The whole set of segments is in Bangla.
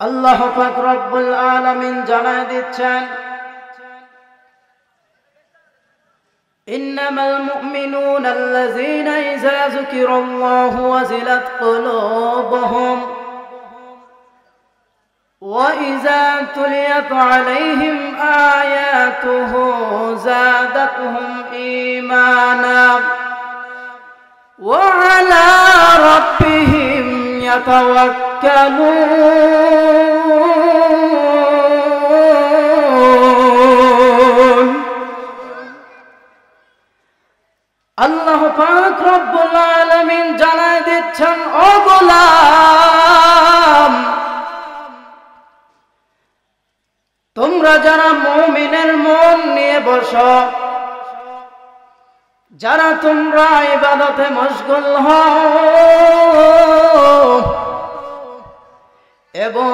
আল্লাহ পাক রব্বুল আলামিন জানায় দিচ্ছেন إنما المؤمنون الذين إذا ذكر الله وزلت قلوبهم وإذا تليت عليهم آياته زادتهم إيمانا وعلى ربهم يتوكلون আল্লাহ পাক রব্বুল আলামিন জানায় দিচ্ছেন ও গোলাম তোমরা যারা মুমিনের মন নিয়ে বসো যারা তোমরা ইবাদতে মশগুল এবং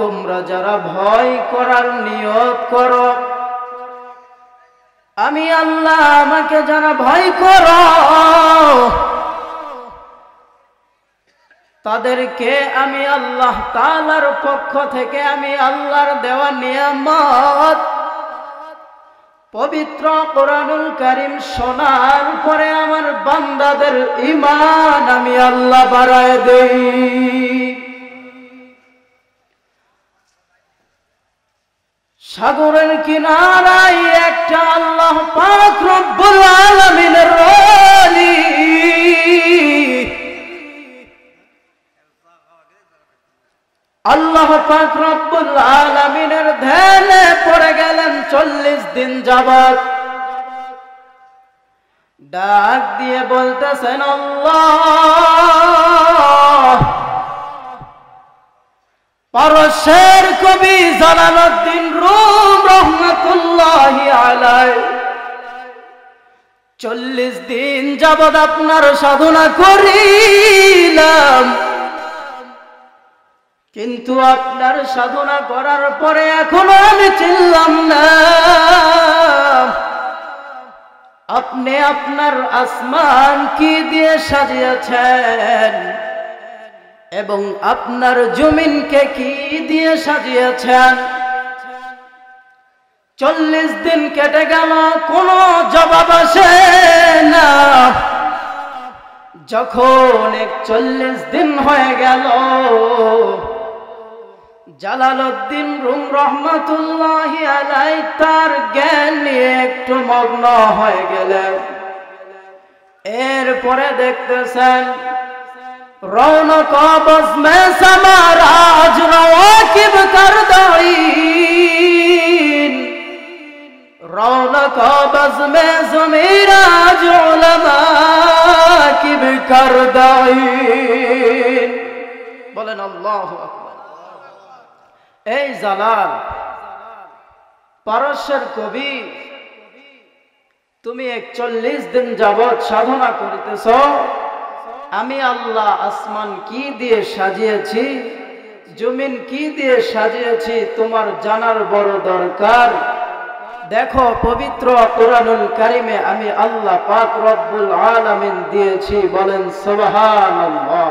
তোমরা যারা ভয় করার নিয়ত করো, আমি আল্লাহ আমাকে যারা ভয় করো, তাদেরকে আমি আল্লাহ তালার পক্ষ থেকে আমি আল্লাহর দেওয়া নিয়ামত পবিত্র কোরআনুল করিম সোনার পরে আমার বান্দাদের ইমান আমি আল্লাহ বাড়ায় দেই। সাগরের কিনারায় একটা আল্লাহ পাক রব্বুল আলামিনের রলি আল্লাহ রব্বুল আলামিনের ধ্যানে পড়ে গেলেন চল্লিশ দিন যাবত ডাক দিয়ে বলতেছেন পারস্যের কবি জালালউদ্দিন রুম রহমতুল্লাহ আলাই চল্লিশ দিন যাবৎ আপনার সাধনা করিলাম। কিন্তু আপনার সাধনা করার পরে এখনও আমি চিনলাম না। আপনি আপনার আসমান কি দিয়ে সাজিয়েছেন? এবং আপনার জমিনকে কি দিয়ে সাজিয়েছেন? চল্লিশ দিন কেটে গেল, কোনো জবাব আসে না। যখন একচল্লিশ দিন হয়ে গেল জালালউদ্দিন রুম রহমাতুল্লাহ আলাই তার জ্ঞান নিয়ে একটু মগ্ন হয়ে গেলেন। এরপরে দেখতেছেন, রৌনক বস মে সমারাজ রওয়াকিব কর দইন রৌনক বস মে জমিরাজ উলামা কিব কর দইন বলেন আল্লাহু আকবার। এই জালাল, পারস্যের কবি, তুমি একচল্লিশ দিন যাবৎ সাধনা করিতেছ, আমি আল্লাহ আসমান কি দিয়ে সাজিয়েছি, জমিন কি দিয়ে সাজিয়েছি, তোমার জানার বড় দরকার। দেখো, পবিত্র কোরআনুল কারিমে আমি আল্লাহ পাক রব্বুল আলামিন দিয়েছি, বলেন সুবহানাল্লাহ।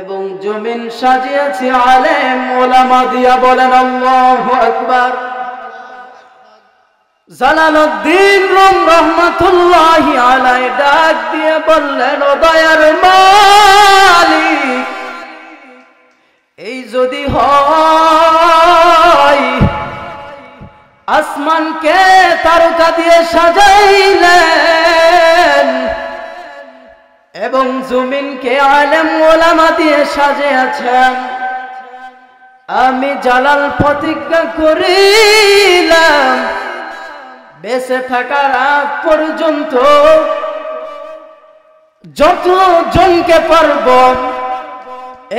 এবং জমিন সাজিয়েছি আলেম ওলামা দিয়া বলেন, আল্লাহু আকবার। জালালউদ্দিন রুম রহমাতুল্লাহি আলাই ডাক দিয়ে বললেন, ও দয়ার এই যদি হয়, আসমানকে তারকা দিয়ে সাজাইলেন এবং জুমিনকে আলেম ওলামা দিয়ে সাজিয়েছেন। আমি জালাল প্রতিজ্ঞা করিলাম, বেঁচে থাকার আগ পর্যন্ত যত জনকে পারব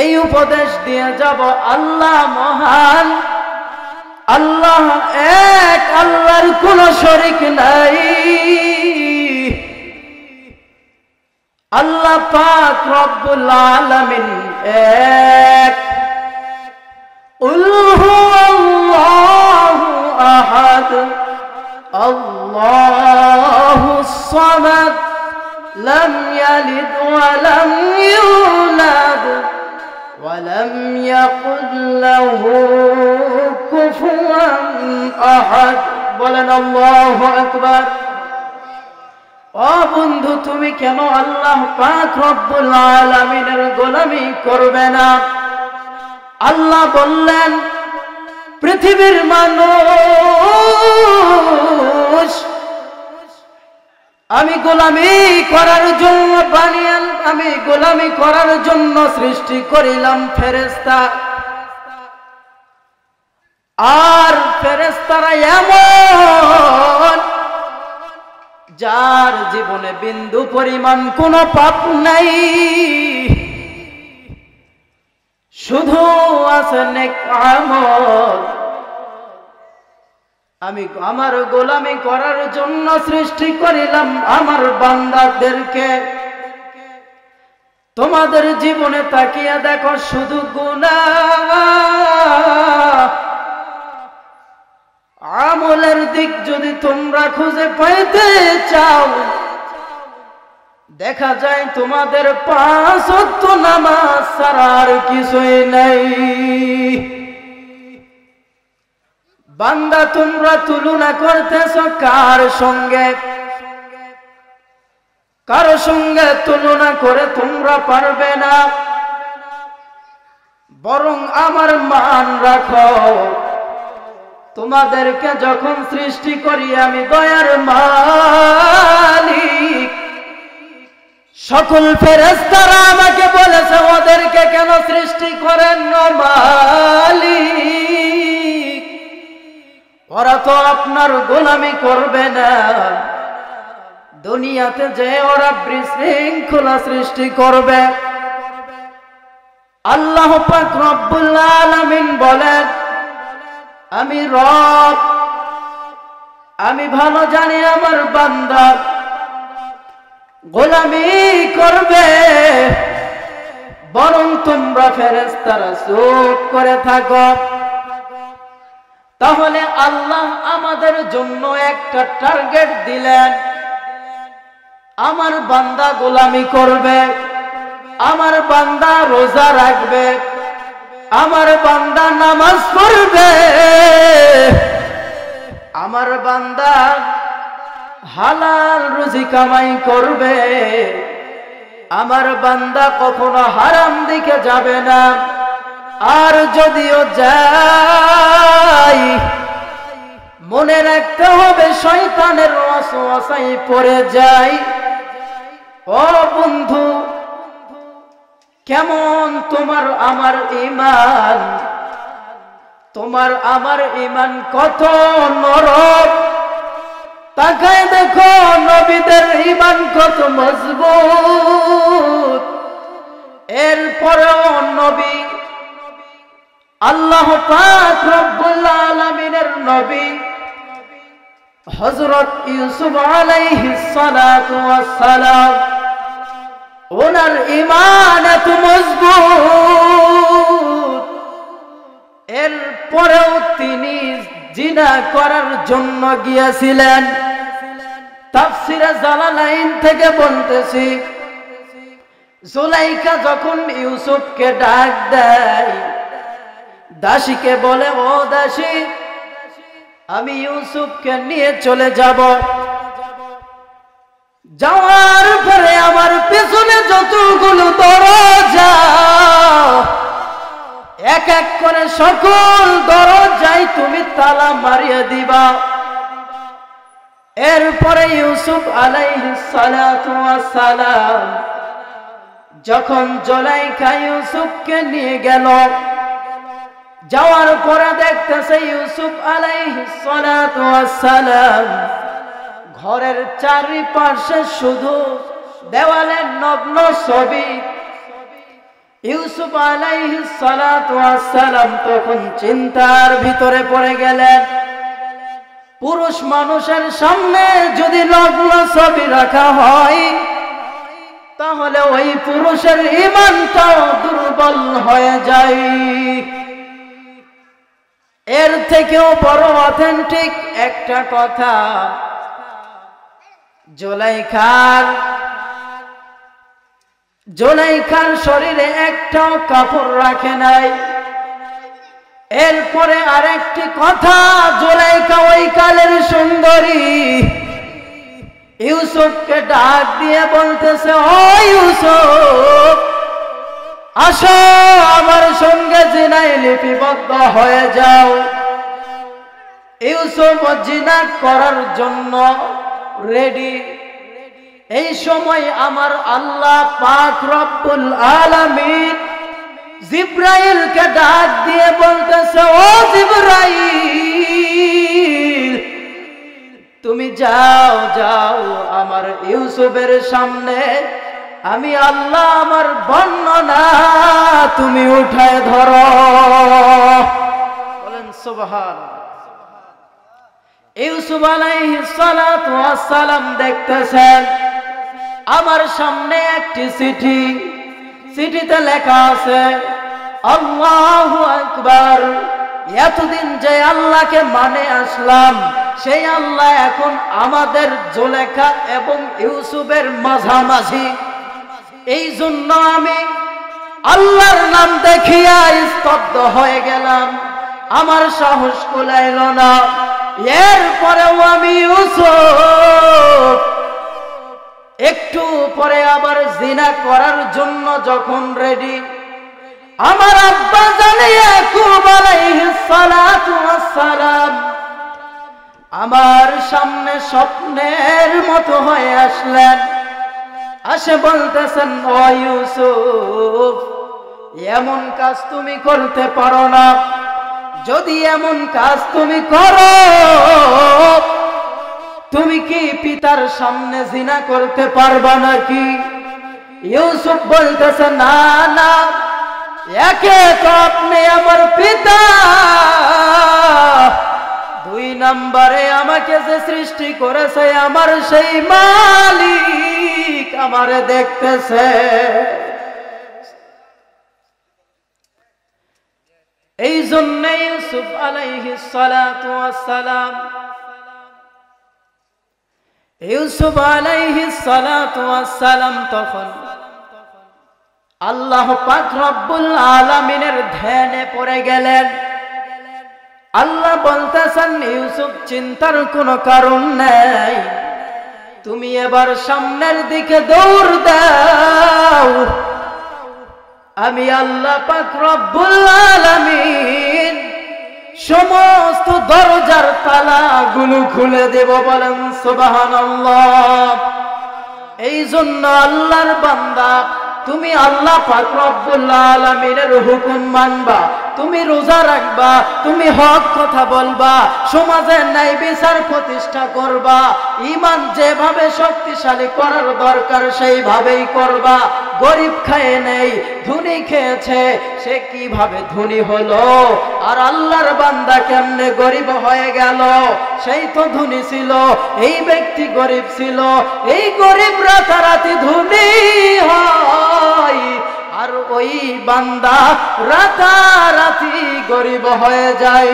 এই উপদেশ দিয়ে যাব, আল্লাহ মহান, আল্লাহ এক, আল্লাহর কোন শরিক নাই। আল্লাহ পাক রব্বুল আলামিন قل هو الله احد الله الصمد لم يلد ولم يولد ولم يقل له كفوا احد بل الله اكبر ও বন্ধু, তুমি কেন আল্লাহ পাক রব্বুল আলামিনের গোলামি করবে না? আল্লাহ বললেন, পৃথিবীর মানুষ, আমি গোলামি করার জন্য বানিয়ান আমি গোলামি করার জন্য সৃষ্টি করিলাম ফেরেস্তা আর ফেরেস্তারা এমন যার জীবনে বিন্দু পরিমাণ কোনো পাপ নাই। শুধু আছে আমি আমার গোলামি করার জন্য সৃষ্টি করিলাম আমার বান্দাদেরকে। তোমাদের জীবনে তাকিয়ে দেখো শুধু গুণা আমলের দিক যদি তোমরা খুঁজে পাইতে চাও, দেখা যায় তোমাদের পাঁচ নামাজ আর কিছুই নাই। বান্দা, তোমরা তুলনা করতেছ কার সঙ্গে? কার সঙ্গে তুলনা করে তোমরা পারবে না? বরং আমার মান রাখো। তোমাদেরকে যখন সৃষ্টি করি আমি দয়ার মালিক। সকল ফেরেস্তারা আমাকে বলেছে, ওদেরকে কেন সৃষ্টি করেন মালিক? ওরা তো আপনার গোলামি করবে না। দুনিয়াতে যে ওরা বিশৃঙ্খলা সৃষ্টি করবে। আল্লাহ পাক রব্বুল আলামিন বলেন আমি রব, আমি ভালো জানি আমার বান্দা। গোলামি করবে, বরং তোমরা ফেরেস্তারা চুপ করে থাকো। তাহলে আল্লাহ আমাদের জন্য একটা টার্গেট দিলেন। আমার বান্দা গোলামি করবে, আমার বান্দা রোজা রাখবে। আমার বান্দা নামাজ পড়বে। আমার বান্দা হালাল রুজি কামাই করবে। আমার বান্দা কখনো হারাম দিকে যাবে না। আর যদিও যাই, মনে রাখতে হবে শয়তানের অসুয়াশাই পড়ে যাই। ও বন্ধু কেমন তোমার আমার ইমান তোমার আমার ইমান কত নরম? তাকায় দেখো নবীদের ইমান কত মজবুত। এরপরেও নবী আল্লাহ পাক নবী হযরত ইউসুফ ওয়াস সালাম ওনার ইমান এত মজবুত। এরপরেও তিনি জিনা করার জন্য গিয়েছিলেন। থেকে বলতেছি, জুলাইকা যখন ইউসুফকে ডাক দেয়, দাসীকে বলে, ও দাসী, আমি ইউসুফকে নিয়ে চলে যাব। যাওয়ার পরে আমার পেছনে যতগুলো দরজা, এক এক করে সকল দরজাই তুমি তালা মারিয়ে দিবা। এরপরে ইউসুফ সালাম যখন জলাইকা ইউসুফকে নিয়ে গেল, যাওয়ার পরে দেখতেছে ইউসুফ আলাইহিস সালাম ঘরের চারিপাশে শুধু দেওয়ালের নগ্ন ছবি। ইউসুফ ওয়াসসালাম তখন চিন্তার ভিতরে পড়ে গেলেন। পুরুষ মানুষের সামনে যদি লগ্ন ছবি রাখা হয়, তাহলে ওই পুরুষের ইমানটাও দুর্বল হয়ে যায়। এর থেকেও বড় অথেন্টিক একটা কথা জোলাইখার জোলাইখার শরীরে একটাও কাপড় রাখে নাই। এরপরে আরেকটি কথা জোলাইকা ওই কালের সুন্দরী। ইউসুফকে ডাক দিয়ে বলতেছে, ও ইউসুফ, আসো, আমার সঙ্গে জিনাই লিপিবদ্ধ হয়ে যাও। ইউসুফ জিনা করার জন্য রেডি এই সময় আমার আল্লাহ পাক রব্বুল আলামিন জিব্রাইলকে ডাক দিয়ে বলতেছে, ও জিব্রাইল, তুমি যাও যাও আমার ইউসুফের সামনে। আমি আল্লাহ, আমার বর্ণনা তুমি উঠায় ধরো। বলেন সুবহান ইউসুফ সালাম দেখতেছেন, আমার সামনে একটি চিঠি, চিঠিতে লেখা আছে, আল্লাহু আকবার, এতদিন যে আল্লাহকে মানে আসলাম, সেই আল্লাহ এখন আমাদের জোলেখা এবং ইউসুফের মাঝামাঝি। এই জন্য আমি আল্লাহর নাম দেখিয়া স্তব্ধ হয়ে গেলাম। আমার সাহস কুলাইল না। এরপরেও আমি একটু পরে আবার জিনা করার জন্য যখন রেডি আমার আব্বা সালাম আমার সামনে স্বপ্নের মতো হয়ে আসলেন। আসে বলতেছেন, ও ইউসুফ, এমন কাজ তুমি করতে পারো না। যদি এমন কাজ তুমি করো, তুমি কি পিতার সামনে জিনা করতে পারবা নাকি? ইউসুফ বলতেছে, না না, একে তো আপনি আমার পিতা। দুই নম্বরে আমাকে যে সৃষ্টি করেছে, আমার সেই মালিক আমারে দেখতেছে। এই জন্য ইউসুফ ওয়াস সালাম ইউসুফ ওয়াস সালাম তখন আল্লাহ পাক রব্বুল আলামিনের ধ্যানে পড়ে গেলেন। আল্লাহ বলতেছেন, ইউসুফ, চিন্তার কোনো কারণ নেই। তুমি এবার সামনের দিকে দৌড় দাও। আমি আল্লাহ পাক রব্বুল আলামিন সমস্ত দরজার তালাগুলো খুলে দেব বলেন সুবহানাল্লাহ। এই জন্য আল্লাহর বান্দা তুমি আল্লাহ আলামিনের হুকুম মানবা, তুমি রোজা রাখবা, তুমি হক কথা বলবা সমাজের ন্যায় বিচার প্রতিষ্ঠা করবা ইমান যেভাবে শক্তিশালী করার দরকার সেইভাবেই করবা। গরিব খায় নেই, ধনী খেয়েছে, সে কীভাবে ধনী হলো? আর আল্লাহর বান্দা কেমনে গরিব হয়ে গেল? সেই তো ধনী ছিল, এই ব্যক্তি গরিব ছিল, এই গরিব রাতারাতি ধনী হয়। আর ওই বান্দা রাতারাতি গরিব হয়ে যায়।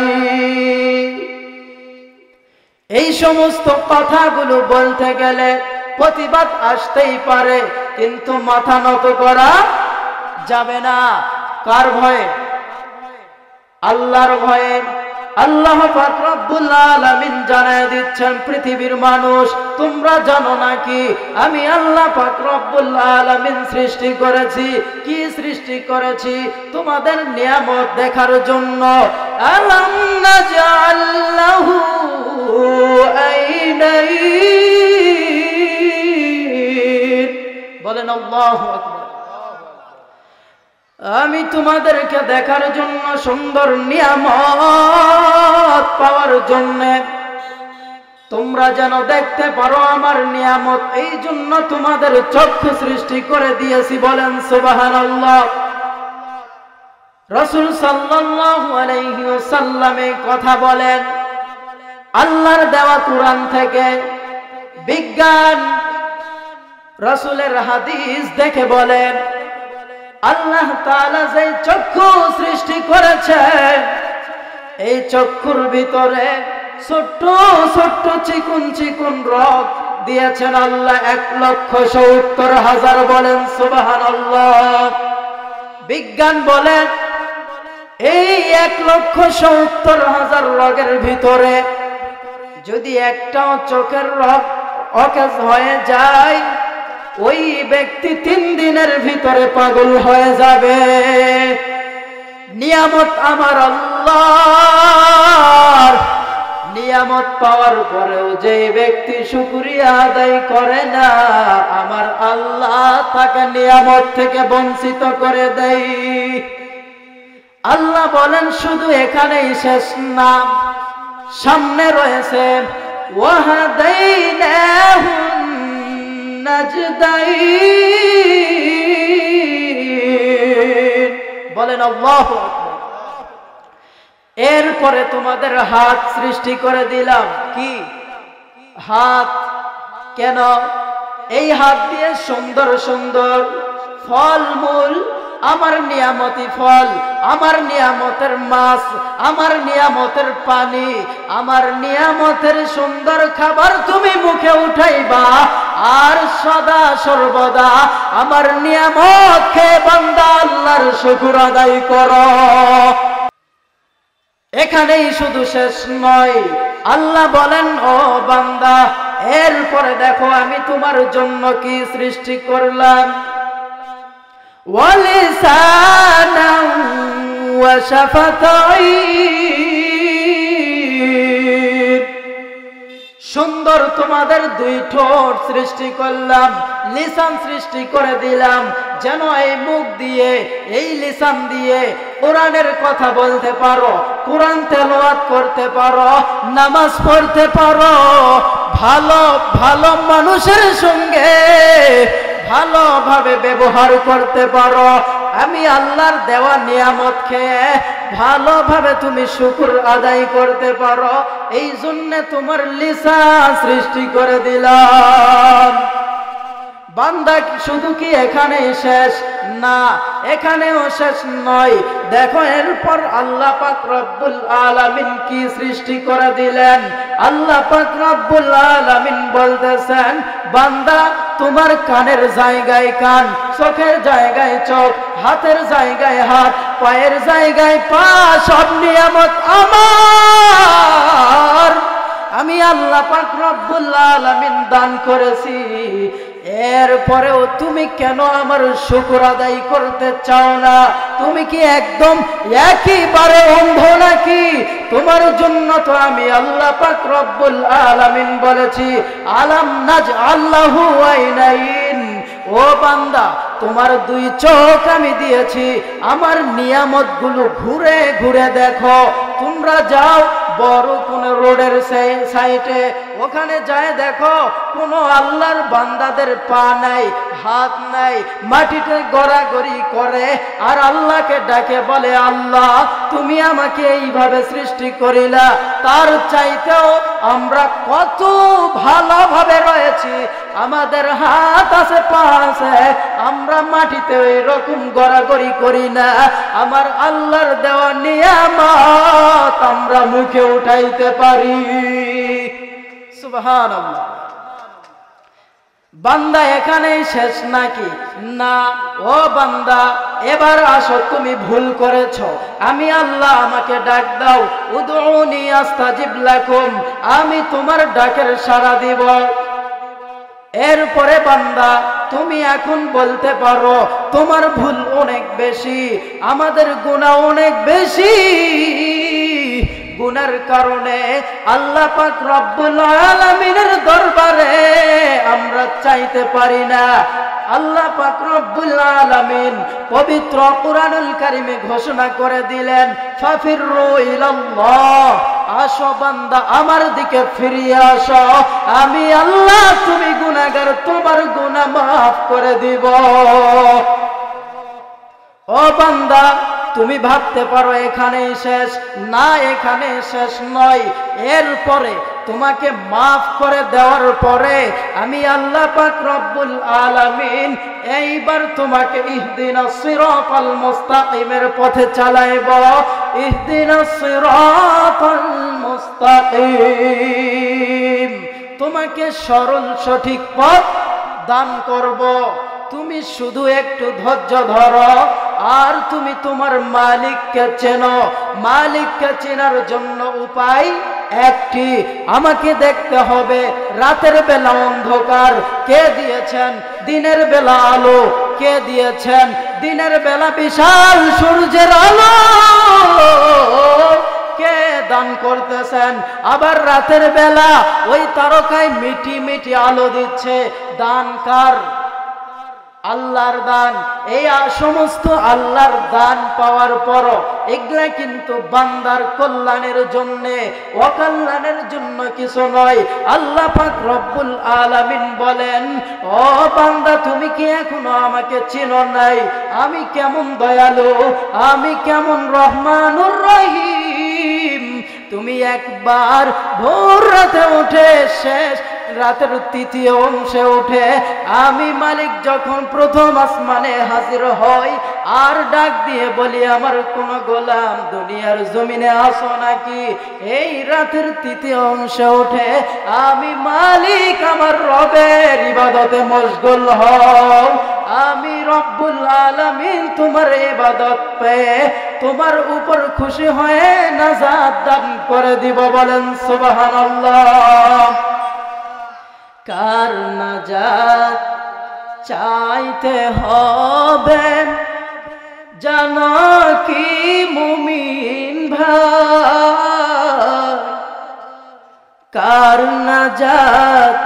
এই সমস্ত কথাগুলো বলতে গেলে প্রতিবাদ আসতেই পারে, কিন্তু মাথা নত করা যাবে না। কার ভয়ে? আল্লাহর ভয়ে। আল্লাহ আলামিন জানায় দিচ্ছেন, পৃথিবীর মানুষ, তোমরা জানো নাকি আমি আল্লাহ আলামিন সৃষ্টি করেছি। কি সৃষ্টি করেছি? তোমাদের নিয়ামত দেখার জন্য। আলাম নাজাল্লাহু আইনাইন। বলেন আল্লাহু আমি তোমাদেরকে দেখার জন্য সুন্দর নিয়ামত পাওয়ার জন্য। তোমরা যেন দেখতে পারো আমার নিয়ামত, এই জন্য তোমাদের চক্ষু সৃষ্টি করে দিয়েছি বলেন সুবাহান রসুল সাল্লামে কথা বলেন, আল্লাহর দেওয়া কোরআন থেকে বিজ্ঞান রসুলের হাদিস দেখে বলেন আল্লাহ তাআলা যে চক্ষু সৃষ্টি করেছেন এই চক্ষুর ভিতরে ছোট্ট ছোট্ট চিকুন চিকুন রক দিয়েছেন আল্লাহ। এক লক্ষ সত্তর হাজার বলেন সুবাহান বিজ্ঞান বলেন এই এক লক্ষ সত্তর হাজার রগের ভিতরে যদি একটাও চোখের রগ অকেজ হয়ে যায় ওই ব্যক্তি তিন দিনের ভিতরে পাগল হয়ে যাবে। নিয়ামত আমার আল্লাহ নিয়ামত পাওয়ার পরেও যে ব্যক্তি শুক্রিয়া আদায় করে না, আমার আল্লাহ তাকে নিয়ামত থেকে বঞ্চিত করে দেয়। আল্লাহ বলেন, শুধু এখানেই শেষ না, সামনে রয়েছে। বলেন, আল্লাহ এরপরে তোমাদের হাত সৃষ্টি করে দিলাম। কি? হাত। কেন? এই হাত দিয়ে সুন্দর সুন্দর ফল মূল আমার নিয়ামতি ফল, আমার নিয়ামতের মাছ, আমার নিয়ামতের পানি, আমার নিয়ামতের সুন্দর খাবার তুমি মুখে উঠাইবা। আর সদা সর্বদা আমার নিয়ামত খেয়ে বান্দা আল্লাহর শুকুর আদায় কর। এখানেই শুধু শেষ নয়, আল্লাহ বলেন, ও বান্দা, এরপরে দেখো আমি তোমার জন্য কি সৃষ্টি করলাম? ولسانا وشفتين সুন্দর তোমাদের দুই ঠোঁট সৃষ্টি করলাম লিসান সৃষ্টি করে দিলাম যেন এই মুখ দিয়ে এই লিসান দিয়ে কোরআনের কথা বলতে পারো কোরআন তেলাওয়াত করতে পারো নামাজ পড়তে পারো ভালো ভালো মানুষের সঙ্গে ভালোভাবে ব্যবহার করতে পারো। আমি আল্লাহর দেওয়া নিয়ামত খেয়ে ভালোভাবে তুমি শুকুর আদায় করতে পারো। এই জন্য তোমার লিসা সৃষ্টি করে দিলাম। বান্দা শুধু কি এখানে শেষ? না, এখানেও শেষ নয়। দেখো, এরপর আল্লাহ পাক রব্বুল আলামিন কি সৃষ্টি করে দিলেন? আল্লাহ পাক রব্বুল আলামিন বলতেছেন, বান্দা তোমার কানের জায়গায় কান, চোখের জায়গায় চোখ, হাতের জায়গায় হাত, পায়ের জায়গায় পা, সব নিয়ামত আমার। আমি আল্লাহ পাক রব্বুল আলামিন দান করেছি। এরপরেও তুমি কেন আমার শুকুর আদায় করতে চাও না? তুমি কি একদম একইবারে অন্ধ নাকি? তোমার জন্য তো আমি আল্লাহ পাক রব্বুল আলামিন বলেছি, আলাম নাজ আল্লাহু আইনাইন। ও বান্দা, তোমার দুই চোখ আমি দিয়েছি। আমার নিয়ামতগুলো ঘুরে ঘুরে দেখো। তোমরা যাও বড় কোন রোডের সাইডে ওখানে যায় দেখো, কোন আল্লাহর বান্দাদের পা নাই, হাত নাই, মাটিতে গড়াগড়ি করে, আর আল্লাহকে ডাকে বলে, আল্লাহ, তুমি আমাকে এইভাবে সৃষ্টি করিলা। তার চাইতেও আমরা কত ভালোভাবে রয়েছি। আমাদের হাত আছে, পা আছে, আমরা মাটিতে ওই রকম গড়াগড়ি করি না। আমার আল্লাহর দেওয়া নিয়ামত আমরা মুখে উঠাইতে পারি। সুবহান বান্দা এখানেই শেষ নাকি? না। ও বান্দা, এবার আসো, তুমি ভুল করেছ। আমি আল্লাহ আমাকে ডাক দাও। উদৌনি আস্তাজিব লাকুম। আমি তোমার ডাকের সাড়া দিব। এরপরে বান্দা, তুমি এখন বলতে পারো, তোমার ভুল অনেক বেশি, আমাদের গুণা অনেক বেশি। গুনার কারণে আল্লাহ পাক রব্বুল আলামিনের দরবারে আমরা চাইতে পারি না। আল্লাহ পাক রব্বুল আলামিন পবিত্র কুরআনুল কারীমে ঘোষণা করে দিলেন ফাফিরু ইলাল্লাহ আসো বান্দা আমার দিকে ফিরিয়ে আসো, আমি আল্লাহ তুমি গুনাহগার, তোমার গুনাহ মাফ করে দিব। ও বান্দা তুমি ভাবতে পারো এখানেই শেষ, না এখানে শেষ নয়। এরপরে তোমাকে মাফ করে দেওয়ার পরে আমি আল্লাহ পাক রব্বুল আলামিন এইবার তোমাকে ইহদিনা সিরাতাল মুস্তাকিমের পথে চালাইব। ইহদিনা সিরাতাল মুস্তাকিম। তোমাকে সরল সঠিক পথ দান করব। তুমি শুধু একটু ধৈর্য ধরো, আর তুমি তোমার মালিককে চেনো। মালিককে চেনার জন্য উপায় একটি, আমাকে দেখতে হবে রাতের বেলা অন্ধকার। কে দিয়েছেন? দিনের বেলা আলো। কে দিয়েছেন? দিনের বেলা বিশাল সূর্যের আলো। কে দান করতেছেন? আবার রাতের বেলা ওই তারকায় মিটি মিটি আলো দিচ্ছে। দান কার? আল্লাহর দান। এই সমস্ত আল্লাহর দান পাওয়ার পর এগুলা কিন্তু বান্দার কল্যাণের জন্য, অকল্যাণের জন্য কিছু নয়। আল্লাহ পাক রব্বুল আলামিন বলেন, ও বান্দা, তুমি কি এখনও আমাকে চিনো নাই? আমি কেমন দয়ালু? আমি কেমন রহমানুর রহিম? তুমি একবার ভোর রাতে উঠে শেষ রাতের তৃতীয় অংশে উঠে আমি মালিক যখন প্রথম আসমানে হাজির হই, আর ডাক দিয়ে বলি, আমার কোন গোলাম দুনিয়ার জমিনে আসো নাকি? এই রাতের তৃতীয় অংশে উঠে আমি মালিক, আমার রবের ইবাদতে মশগুল হও। আমি রব্বুল আলামিন তোমার ইবাদত পেয়ে তোমার উপর খুশি হয়ে নাজাত দান করে দিব বলেন, সুবহানাল্লাহ। কার নাজাত চাইতে হবে? জান কি মুমিন ভাই? কার নাজাত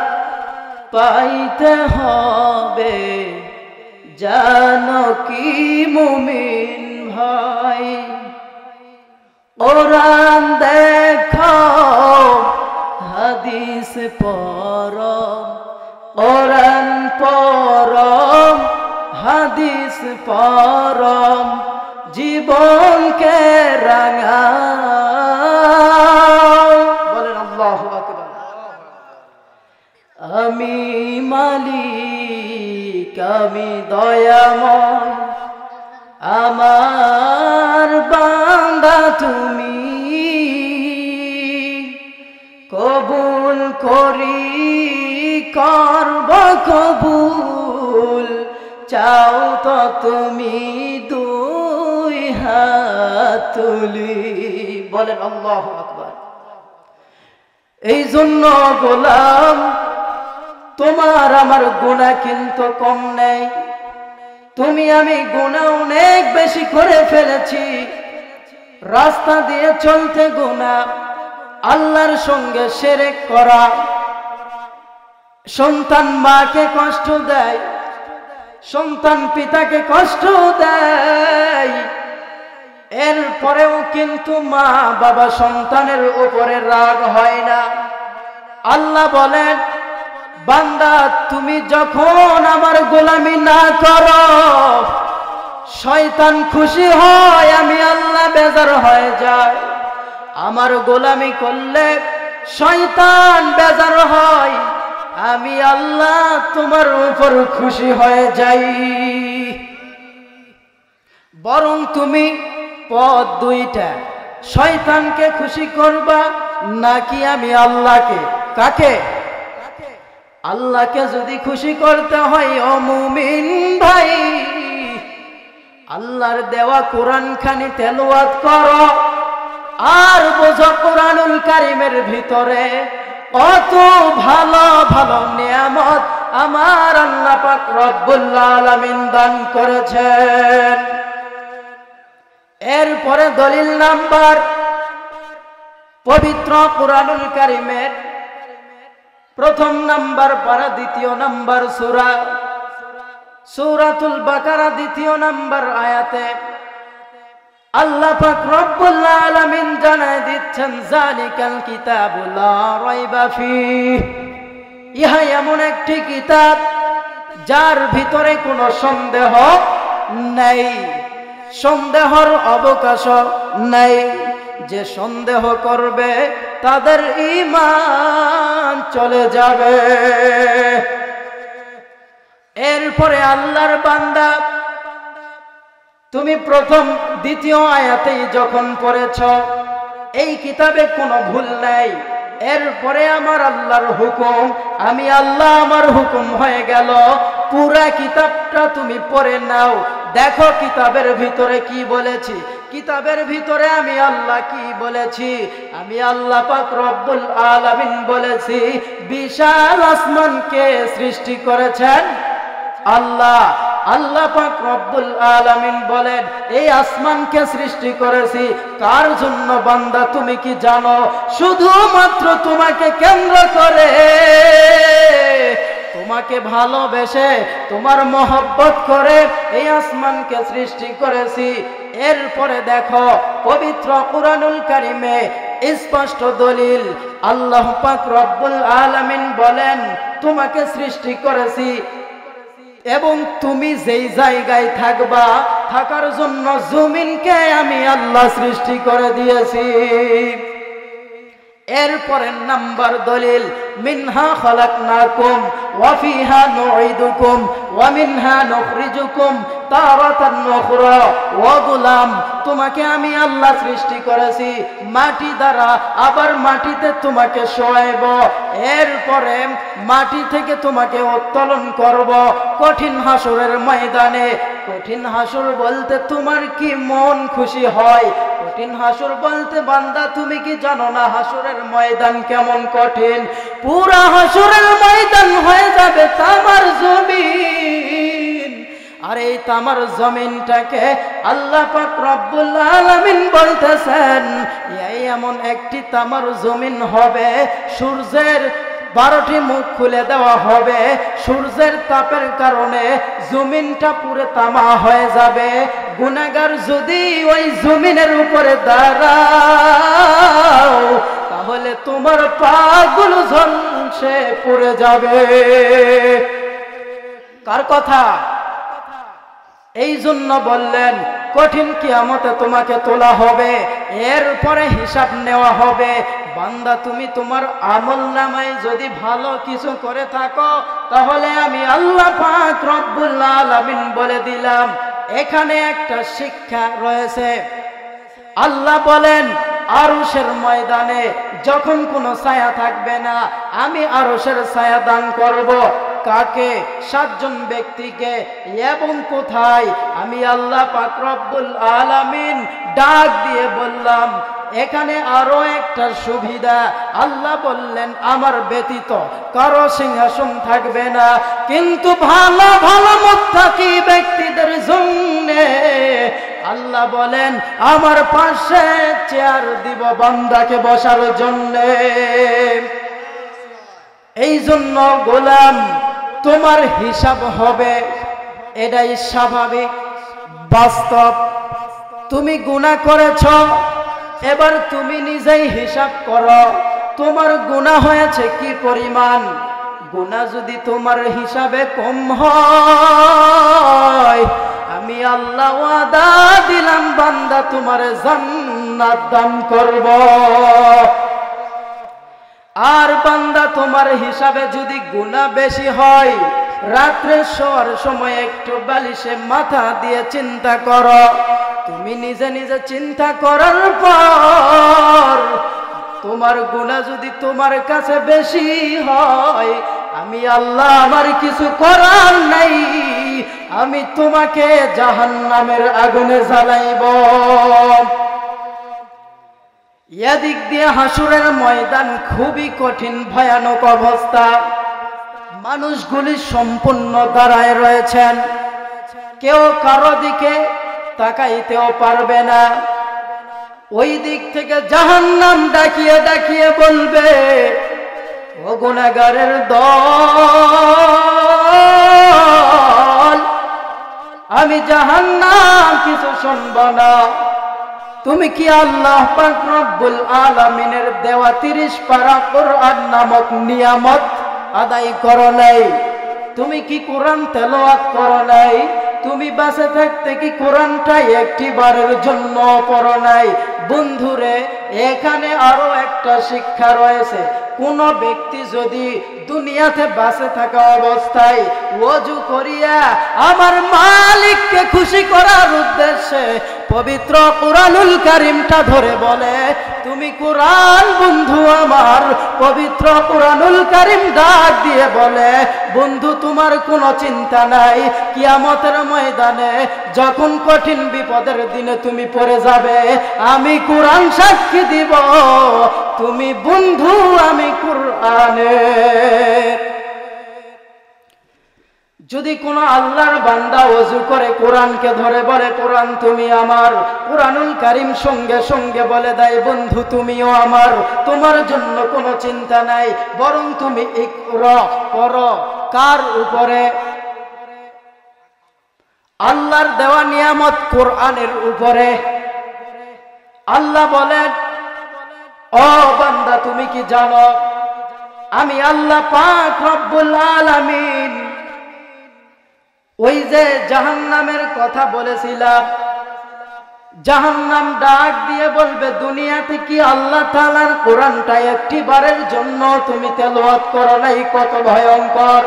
পাইতে হবে? জান কি মুমিন ভাই? ওরান দেখো, হাদিস পর আমি দয়াময়, আমার বান্দা তুমি। কবুল করি, করব কবুল, চাও তো তুমি দুই হাত তুলি বলেন আল্লাহ আকবার। এই জন্য গোলাম তোমার আমার গুণা কিন্তু কম নেই। তুমি আমি গুণা অনেক বেশি করে ফেলেছি। রাস্তা দিয়ে চলতে গুণা, আল্লাহর সঙ্গে সেরেক করা। সন্তান মাকে কষ্ট দেয়, সন্তান পিতাকে কষ্ট দেয়। এরপরেও কিন্তু মা বাবা সন্তানের উপরে রাগ হয় না। আল্লাহ বলেন বান্দা, তুমি যখন আমার গোলামি না করো, শয়তান খুশি হয়, আমি আল্লাহ বেজার হয়ে যায় আমার গোলামি করলে শয়তান বেজার হয়, আমি আল্লাহ তোমার উপর খুশি হয়ে যাই। বরং তুমি পদ দুইটা, শয়তানকে খুশি করবা, নাকি আমি আল্লাহকে? কাকে? আল্লাহকে যদি খুশি করতে হয় অমুমিন ভাই, আল্লাহর দেওয়া কোরআন খানি তেলোয়াত করো। আর বোঝো কোরআনুল কারিমের ভিতরে কত ভালো ভালো নিয়ামত আমার আল্লাহ পাক রব্বুল আলামিন দান করেছেন। এরপরে দলিল নাম্বার পবিত্র কোরআনুল কারিমের প্রথম নাম্বার পারা, দ্বিতীয় নাম্বার সুরা। সূরাতুল বাকারা, দ্বিতীয় নাম্বার আয়াতে আল্লাহ পাক রব্বুল আলামিন জানায় দিচ্ছেন জালিকাল কিতাবুল লা রাইবা ফিহ। ইহা এমন একটি কিতাব যার ভিতরে কোনো সন্দেহ নেই, সন্দেহর অবকাশ নেই। যে সন্দেহ করবে, তাদের ইমান চলে যাবে। এরপরে আল্লাহর বান্দা, তুমি প্রথম, দ্বিতীয় আয়াতেই যখন পড়েছ, এই কিতাবে কোনো ভুল নাই। এরপরে আমার আল্লাহর হুকুম, আমি আল্লাহ আমার হুকুম হয়ে গেল। পুরা কিতাবটা তুমি পড়ে নাও। দেখো কিতাবের ভিতরে কি বলেছি। কিতাবের ভিতরে আমি আল্লাহ কি বলেছি? আমি আল্লাহ পাক রব্বুল আলামিন বলেছি, বিশাল আসমানকে সৃষ্টি করেছেন? আল্লাহ আল্লাহ পাক রব্বুল আলামিন বলেন, এই আসমানকে সৃষ্টি করেছি, কার জন্য বান্দা তুমি কি জানো? শুধুমাত্র তোমাকে কেন্দ্র করে তোমাকে ভালোবেসে তোমার মহব্বত করে এই আসমানকে সৃষ্টি করেছি। এরপরে দেখো, পবিত্র কুরআনুল কারিমে স্পষ্ট দলিল, আল্লাহ পাক রব্বুল আলামিন বলেন, তোমাকে সৃষ্টি করেছি। এবং তুমি যেই জায়গায় থাকবা, থাকার জন্য জমিনকে আমি আল্লাহ সৃষ্টি করে দিয়েছি। এরপরের নাম্বার দলিল মিনহা খলাক নাকুম ওয়াফিহা নুইদুকুম ওয়া মিনহা নুখরিজুকুম তোমাকে আমি আল্লাহ সৃষ্টি করেছি। মাটি দ্বারা আবার মাটিতে তোমাকে শোয়াইব। এরপরে মাটি থেকে তোমাকে উত্তোলন করব। কঠিন হাসুরের ময়দানে। কঠিন হাসুর বলতে তোমার কি মন খুশি হয়? কঠিন হাসুর বলতে বান্দা, তুমি কি জানো না হাসুরের ময়দান কেমন কঠিন? পুরা হাসুরের ময়দান হয়ে যাবে তামার জমিন আর এই তামার জমিনটাকে আল্লাহ পাক রব্বুল আলামিন বলতেছেন, এই এমন একটি তামার জমিন হবে, সূর্যের বারোটি মুখ খুলে দেওয়া হবে, সূর্যের তাপের কারণে জমিনটা পুরে তামা হয়ে যাবে। গুনাগার যদি ওই জমিনের উপরে দাঁড়াও, তাহলে তোমার পাগুলো ঝলসে পড়ে যাবে। কার কথা? এই জন্য বললেন, কঠিন কিয়ামতে তোমাকে তোলা হবে, এরপরে হিসাব নেওয়া হবে। বান্দা, তুমি তোমার আমল নামায় যদি ভালো কিছু করে থাকো, তাহলে আমি আল্লাহ পাক রব্বুল আলামিন বলে দিলাম, এখানে একটা শিক্ষা রয়েছে। আল্লাহ বলেন, আরশের ময়দানে যখন কোনো ছায়া থাকবে না, আমি আরশের ছায়া দান করব। কাকে, সাতজন ব্যক্তিকে, এবং কোথায়? আমি আল্লাহ পাক রব্বুল আলামিন ডাক দিয়ে বললাম, এখানে আরও একটা সুবিধা। আল্লাহ বললেন, আমার ব্যতীত কারও সিংহাসন থাকবে না, কিন্তু ভালো ভালো মুত্তাকি ব্যক্তিদের জন্য আল্লাহ বলেন, আমার পাশে চেয়ার দিব বান্দাকে বসার জন্য। এই জন্য গোলাম, তোমার হিসাব হবে। এটাই স্বাভাবিক, বাস্তব। তুমি গুণা করেছ, এবার তুমি নিজেই হিসাব করো। তোমার গুণা হয়েছে কি পরিমাণ? গুণা যদি তোমার হিসাবে কম হয়, আমি আল্লাহ দিলাম, বান্দা তোমার জান্নাত দান করব। আর বান্দা, তোমার হিসাবে যদি গুণা বেশি হয় রাত্রে শোয়ার সময় একটু বালিশে মাথা দিয়ে চিন্তা করো। তুমি নিজে নিজে চিন্তা করার পর, তোমার গুণা যদি তোমার কাছে বেশি হয়, আমি আল্লাহ, আমার কিছু করার নাই, আমি তোমাকে জাহান নামের আগুনে জ্বালাইব। এদিক দিয়ে হাসুরের ময়দান খুবই কঠিন, ভয়ানক অবস্থা। মানুষগুলি সম্পূর্ণ দাঁড়ায় রয়েছেন। কেউ কারও দিকে তাকাইতেও পারবে না। ওই দিক থেকে জাহান নাম ডাকিয়ে ডাকিয়ে বলবে, ও গুণাগারের দল, আমি জাহান নাম কিছু শুনব না। তুমি কি আল্লাহ পাক রব্বুল আলামিনের দেওয়া তিরিশ পারা কোরআন নামক নিয়ামত আদায় করো নাই? তুমি কি কোরআন তেলাওয়াত করো নাই? তুমি বাসে থাকতে কি কোরআনটাই একটি বারের জন্য পড়ো নাই? বন্ধুরে, এখানে আরও একটা শিক্ষা রয়েছে। কোন ব্যক্তি যদি দুনিয়াতে বাসে থাকা অবস্থায় ওজু করিয়া আমার মালিককে খুশি করার উদ্দেশ্যে পবিত্র কোরআনুল কারিমটা ধরে বলে, তুমি কোরআন বন্ধু আমার। পবিত্র কোরআনুল কারিম ডাক দিয়ে বলে, বন্ধু, তোমার কোনো চিন্তা নাই। কিয়ামতের ময়দানে যখন কঠিন বিপদের দিনে তুমি পড়ে যাবে, আমি কোরআন সাক্ষী দিব। তুমি বন্ধু আমি কোরআনের যদি কোনো আল্লাহর বান্দা অজু করে কোরআনকে ধরে বলে, কোরআন তুমি আমার, কোরআনুল কারিম সঙ্গে সঙ্গে বলে দেয়, বন্ধু তুমিও আমার, তোমার জন্য কোনো চিন্তা নাই, বরং তুমি কর উপরে? আল্লাহর দেওয়া নিয়ামত কোরআনের উপরে। আল্লাহ বলেন, ও বান্দা, তুমি কি জানো, আমি আল্লাহ পাক রব্বুল আলামিন ওই যে জাহান নামের কথা বলেছিলাম জাহান নাম ডাক দিয়ে বলবে, দুনিয়াতে কি আল্লাহ তালার কোরআনটা একটি বারের জন্য তুমি তেলোয়াত করো নাই? কত ভয়ঙ্কর।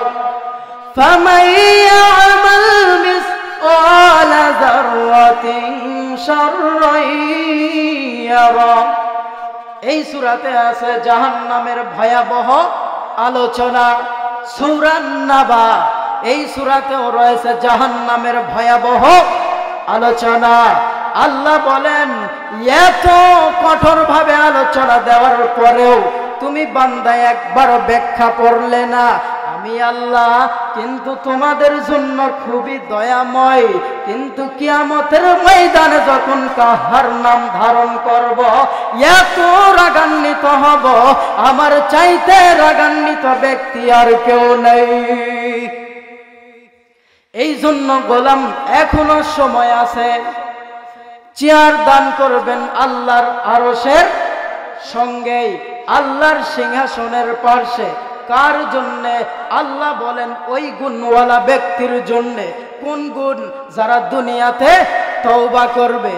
এই সুরাতে আছে জাহান নামের ভয়াবহ আলোচনা সুরান্নাবা এই সুরাতেও রয়েছে জাহান নামের ভয়াবহ আলোচনা। আল্লাহ বলেন, এত কঠোর ভাবে আলোচনা দেওয়ার পরেও তুমি বান্দায় একবার ব্যাখ্যা করলে না। আমি আল্লাহ, কিন্তু তোমাদের জন্য খুবই দয়াময়, কিন্তু কিয়ামতের ময়দানে যখন কাহার নাম ধারণ করব, এত রাগান্বিত হব, আমার চাইতে রাগান্বিত ব্যক্তি আর কেউ নেই। এই জন্য গোলাম এখনও সময় আছে। চেয়ার দান করবেন আল্লাহর আরসের সঙ্গেই, আল্লাহর সিংহাসনের পার্শ্বে। কার জন্যে? আল্লাহ বলেন ওই গুণওয়ালা ব্যক্তির জন্যে। কোন গুণ? যারা দুনিয়াতে তওবা করবে।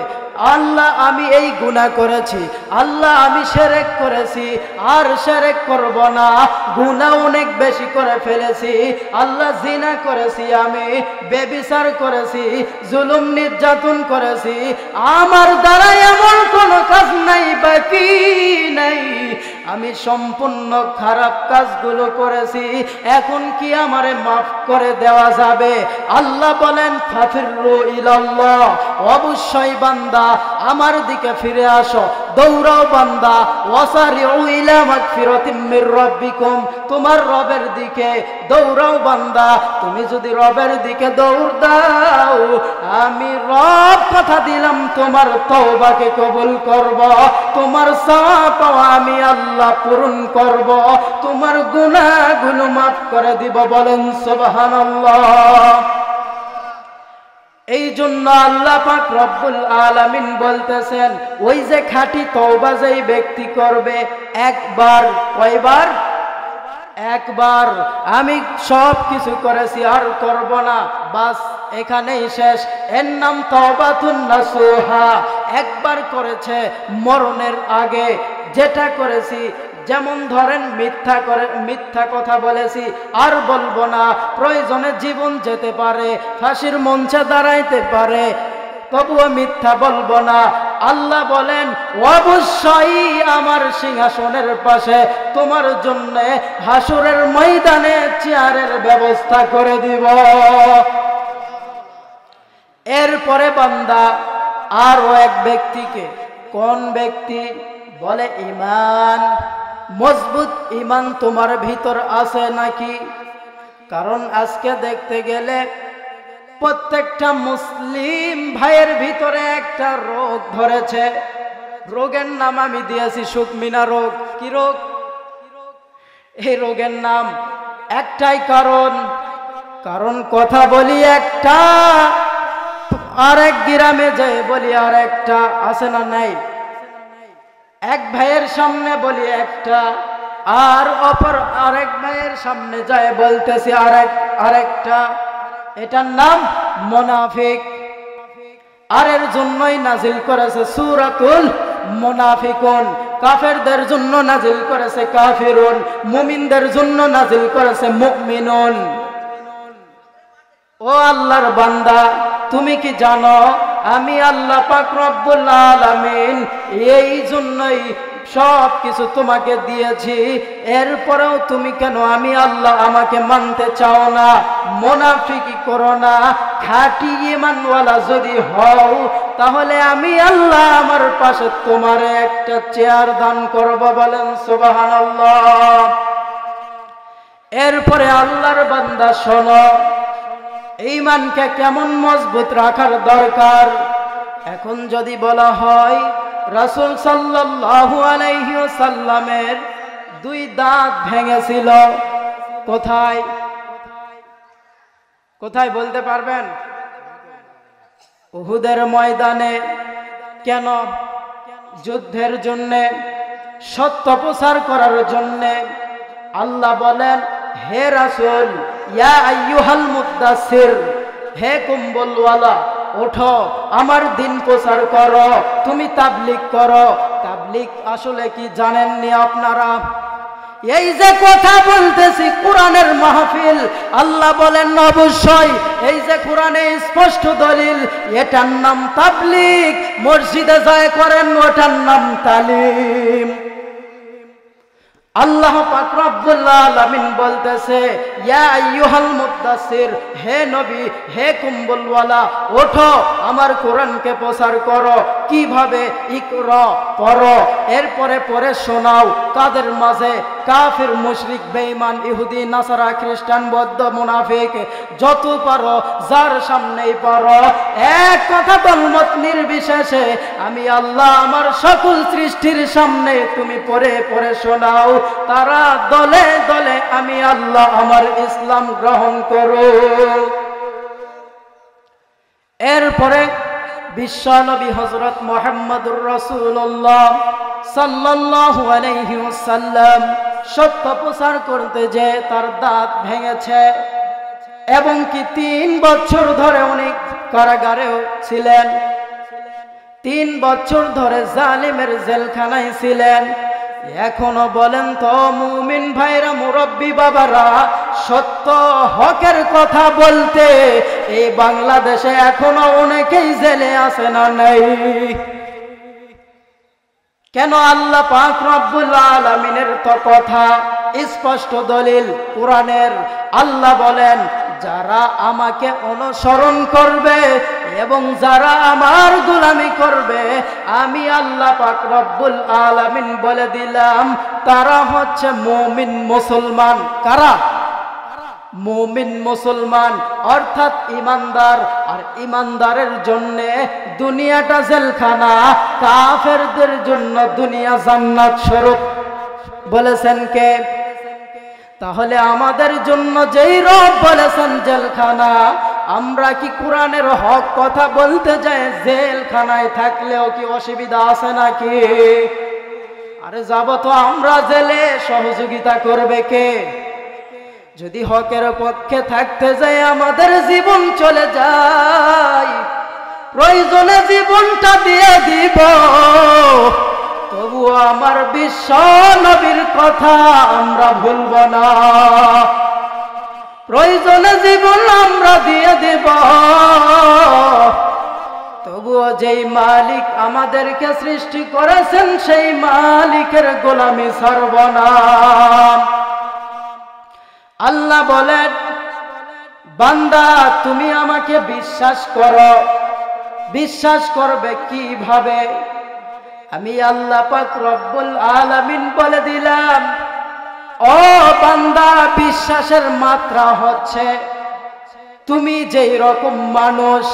আল্লাহ আমি এই গুণা করেছি, আল্লাহ আমি সেরেক করেছি, আর সেরেক করব না। গুণা অনেক বেশি করে ফেলেছি, আল্লাহ জিনা করেছি আমি, বেবিচার করেছি, জুলুম নির্যাতন করেছি। আমার দ্বারা এমন কোনো কাজ নাই, বাকি নাই। আমি সম্পূর্ণ খারাপ কাজগুলো করেছি, এখন কি আমারে মাফ করে দেওয়া যাবে? আল্লাহ বলেন অবশ্যই বান্দা, আমার দিকে ফিরে আসো। দৌড়াও বান্দা, ওয়াসারিউ তোমার রবের দিকে দৌড়াও বান্দা, তুমি যদি রবের দিকে দৌড় দাও, আমি রব কথা দিলাম, তোমার তওবাকে কবুল করব। তোমার সাপ আমি আল্লাহ পূরণ করব, তোমার গুণাগুলো মাফ করে দিব, বলেন সোবাহান এই জন্য আল্লাহ পাক রব্বুল আলামিন বলতেছেন, ওই যে খাঁটি তওবা যেই ব্যক্তি করবে, একবার, কয়বার? একবার আমি সব কিছু করেছি, আর করব না। বাস, এখানেই শেষ। এর নাম তওবাতুন নাসুহা। একবার করেছে মরণের আগে। যেটা করেছি, যেমন ধরেন মিথ্যা করে, মিথ্যা কথা বলেছি, আর বলব না। প্রয়োজনে জীবন যেতে পারে, ফাঁসির মঞ্চে দাঁড়াইতে পারে। তবুও মিথ্যা বলব না। আল্লাহ বলেন, অবশ্যই আমার সিংহাসনের পাশে তোমার জন্য হাসুরের ময়দানে চেয়ারের ব্যবস্থা করে দিব। এরপরে বান্দা আরও এক ব্যক্তিকে, কোন ব্যক্তি? বলে, ইমান, মজবুত ইমান তোমার ভিতর আছে নাকি? কারণ আজকে দেখতে গেলে প্রত্যেকটা মুসলিম ভাইয়ের ভিতরে একটা রোগ ধরেছে। রোগের নাম আমি দিয়েছি সুকমিনা রোগ। কি রোগ? এই রোগের নাম একটাই কারণ। কারণ কথা বলি একটা, আরেক গ্রামে যাই বলি আর একটা আছে না নাই? এক ভাইয়ের সামনে বলি একটা, আর অপর আরেক ভাইয়ের সামনে যায় বলতেছি আরেক, আরেকটা। এটার নাম মোনাফিক। আর এর জন্যই নাজিল করেছে সুরাতুল মোনাফিকুন। কাফেরদের জন্য নাজিল করেছে কাফিরুন। মুমিনদের জন্য নাজিল করেছে মুমিনুন। ও আল্লাহর বান্দা, তুমি কি জানো, আমি আল্লাহ পাক রব্বুল আলামিন এই জন্যই সব কিছু তোমাকে দিয়েছি। এরপরেও তুমি কেন আমি আল্লাহ আমাকে মানতে চাও না? মোনাফিকি করো না। খাটি ইমানওয়ালা যদি হও, তাহলে আমি আল্লাহ আমার পাশে তোমার একটা চেয়ার দান করব বলেন সুবাহান এরপরে আল্লাহর বান্দা শোনো ইমানকে কেমন মজবুত রাখার দরকার? এখন যদি বলা হয়, রাসুল সাল্লাল্লাহু আলাইহি সাল্লামের দুই দাঁত ভেঙেছিল, কোথায়? কোথায় বলতে পারবেন? উহুদের ময়দানে। কেন? যুদ্ধের জন্যে, সত্য প্রচার করার জন্যে। আল্লাহ বলেন হে রাসুল, ইয়া আইয়ুহাল মুদাসির হে কুম্বলওয়ালা, ওঠো, আমার দিন প্রচার করো, তুমি তাবলিক করো। তাবলিক আসলে কি জানেননি আপনারা? এই যে কথা বলতেছি কোরআনের মাহফিল, আল্লাহ বলেন অবশ্যই, এই যে কোরআনে স্পষ্ট দলিল, এটার নাম তাবলিক মসজিদে যায় করেন, ওটার নাম তালিম। আল্লাহ আলামিন বলতেছে, ইয়া হে নবী, হে কুম্বলওয়ালা, ওঠো, আমার কোরআনকে প্রচার করো, কীভাবে ইকরা, পড়ো, এরপরে পরে শোনাও কাদের মাঝে কাফির, মুশরিক, বেঈমান, ইহুদি, নাসারা, খ্রিস্টান, বৌদ্ধ, মুনাফিক, যত পারো, যার সামনেই পারো, এক কথা দলমত নির্বিশেষে, আমি আল্লাহ আমার সকল সৃষ্টির সামনে তুমি পরে পরে শোনাও। তারা দলে দলে আমি আল্লাহ আমার ইসলাম গ্রহণ করো। এরপরে বিশ্বনবী হজরত মোহাম্মদুর রসুল্লাহ সাল্লাল্লাহু আলাইহি সত্য প্রচার করতে যে তার দাঁত ভেঙেছে এবং কি তিন বছর ধরে উনি কারাগারেও ছিলেন। তিন বছর ধরে জালিমের জেলখানায় ছিলেন। এখনও বলেন তো মুমিন ভাইরা, মুরব্বী বাবারা, সত্য হকের কথা বলতে এই বাংলাদেশে এখনও অনেকেই জেলে আসে না নেই। কেন আল্লাহ পাক রব্বুল আলামিনের তো কথা? স্পষ্ট দলিল, কোরআনের আল্লাহ বলেন যারা আমাকে অনুসরণ করবে এবং যারা আমার গোলামি করবে, আমি আল্লাহ পাক রব্বুল আলামিন বলে দিলাম, তারা হচ্ছে মুমিন মুসলমান। কারা? মুমিন মুসলমান, অর্থাৎ ইমানদার। আর ইমানদারের জন্য দুনিয়াটা জেলখানা, কাফেরদের জন্য দুনিয়া জান্নাত স্বরূপ। বলেছেন কে? তাহলে আমাদের জন্য যেই রব বলেছেন জেলখানা, আমরা কি কোরআনের হক কথা বলতে যাই? জেলখানায় থাকলেও কি অসুবিধা আছে নাকি? আরে যাব তো আমরা জেলে, সহযোগিতা করবে কে? যদি হকের পক্ষে থাকতে যাই, আমাদের জীবন চলে যায়। প্রয়োজনে জীবনটা দিয়ে দিব। তবুও আমার বিশ্ব নবীর কথা আমরা ভুলব না। প্রয়োজনে জীবন আমরা দিয়ে দেব। তবুও যেই মালিক আমাদেরকে সৃষ্টি করেছেন, সেই মালিকের গোলামি সর্বনাম আল্লাহ বলেন, বান্দা, তুমি আমাকে বিশ্বাস করো। বিশ্বাস করবে কীভাবে? আমি আল্লাহ পাক রব্বুল আলামিন বলে দিলাম, ও বান্দা, বিশ্বাসের মাত্রা হচ্ছে তুমি যেই রকম মানুষ,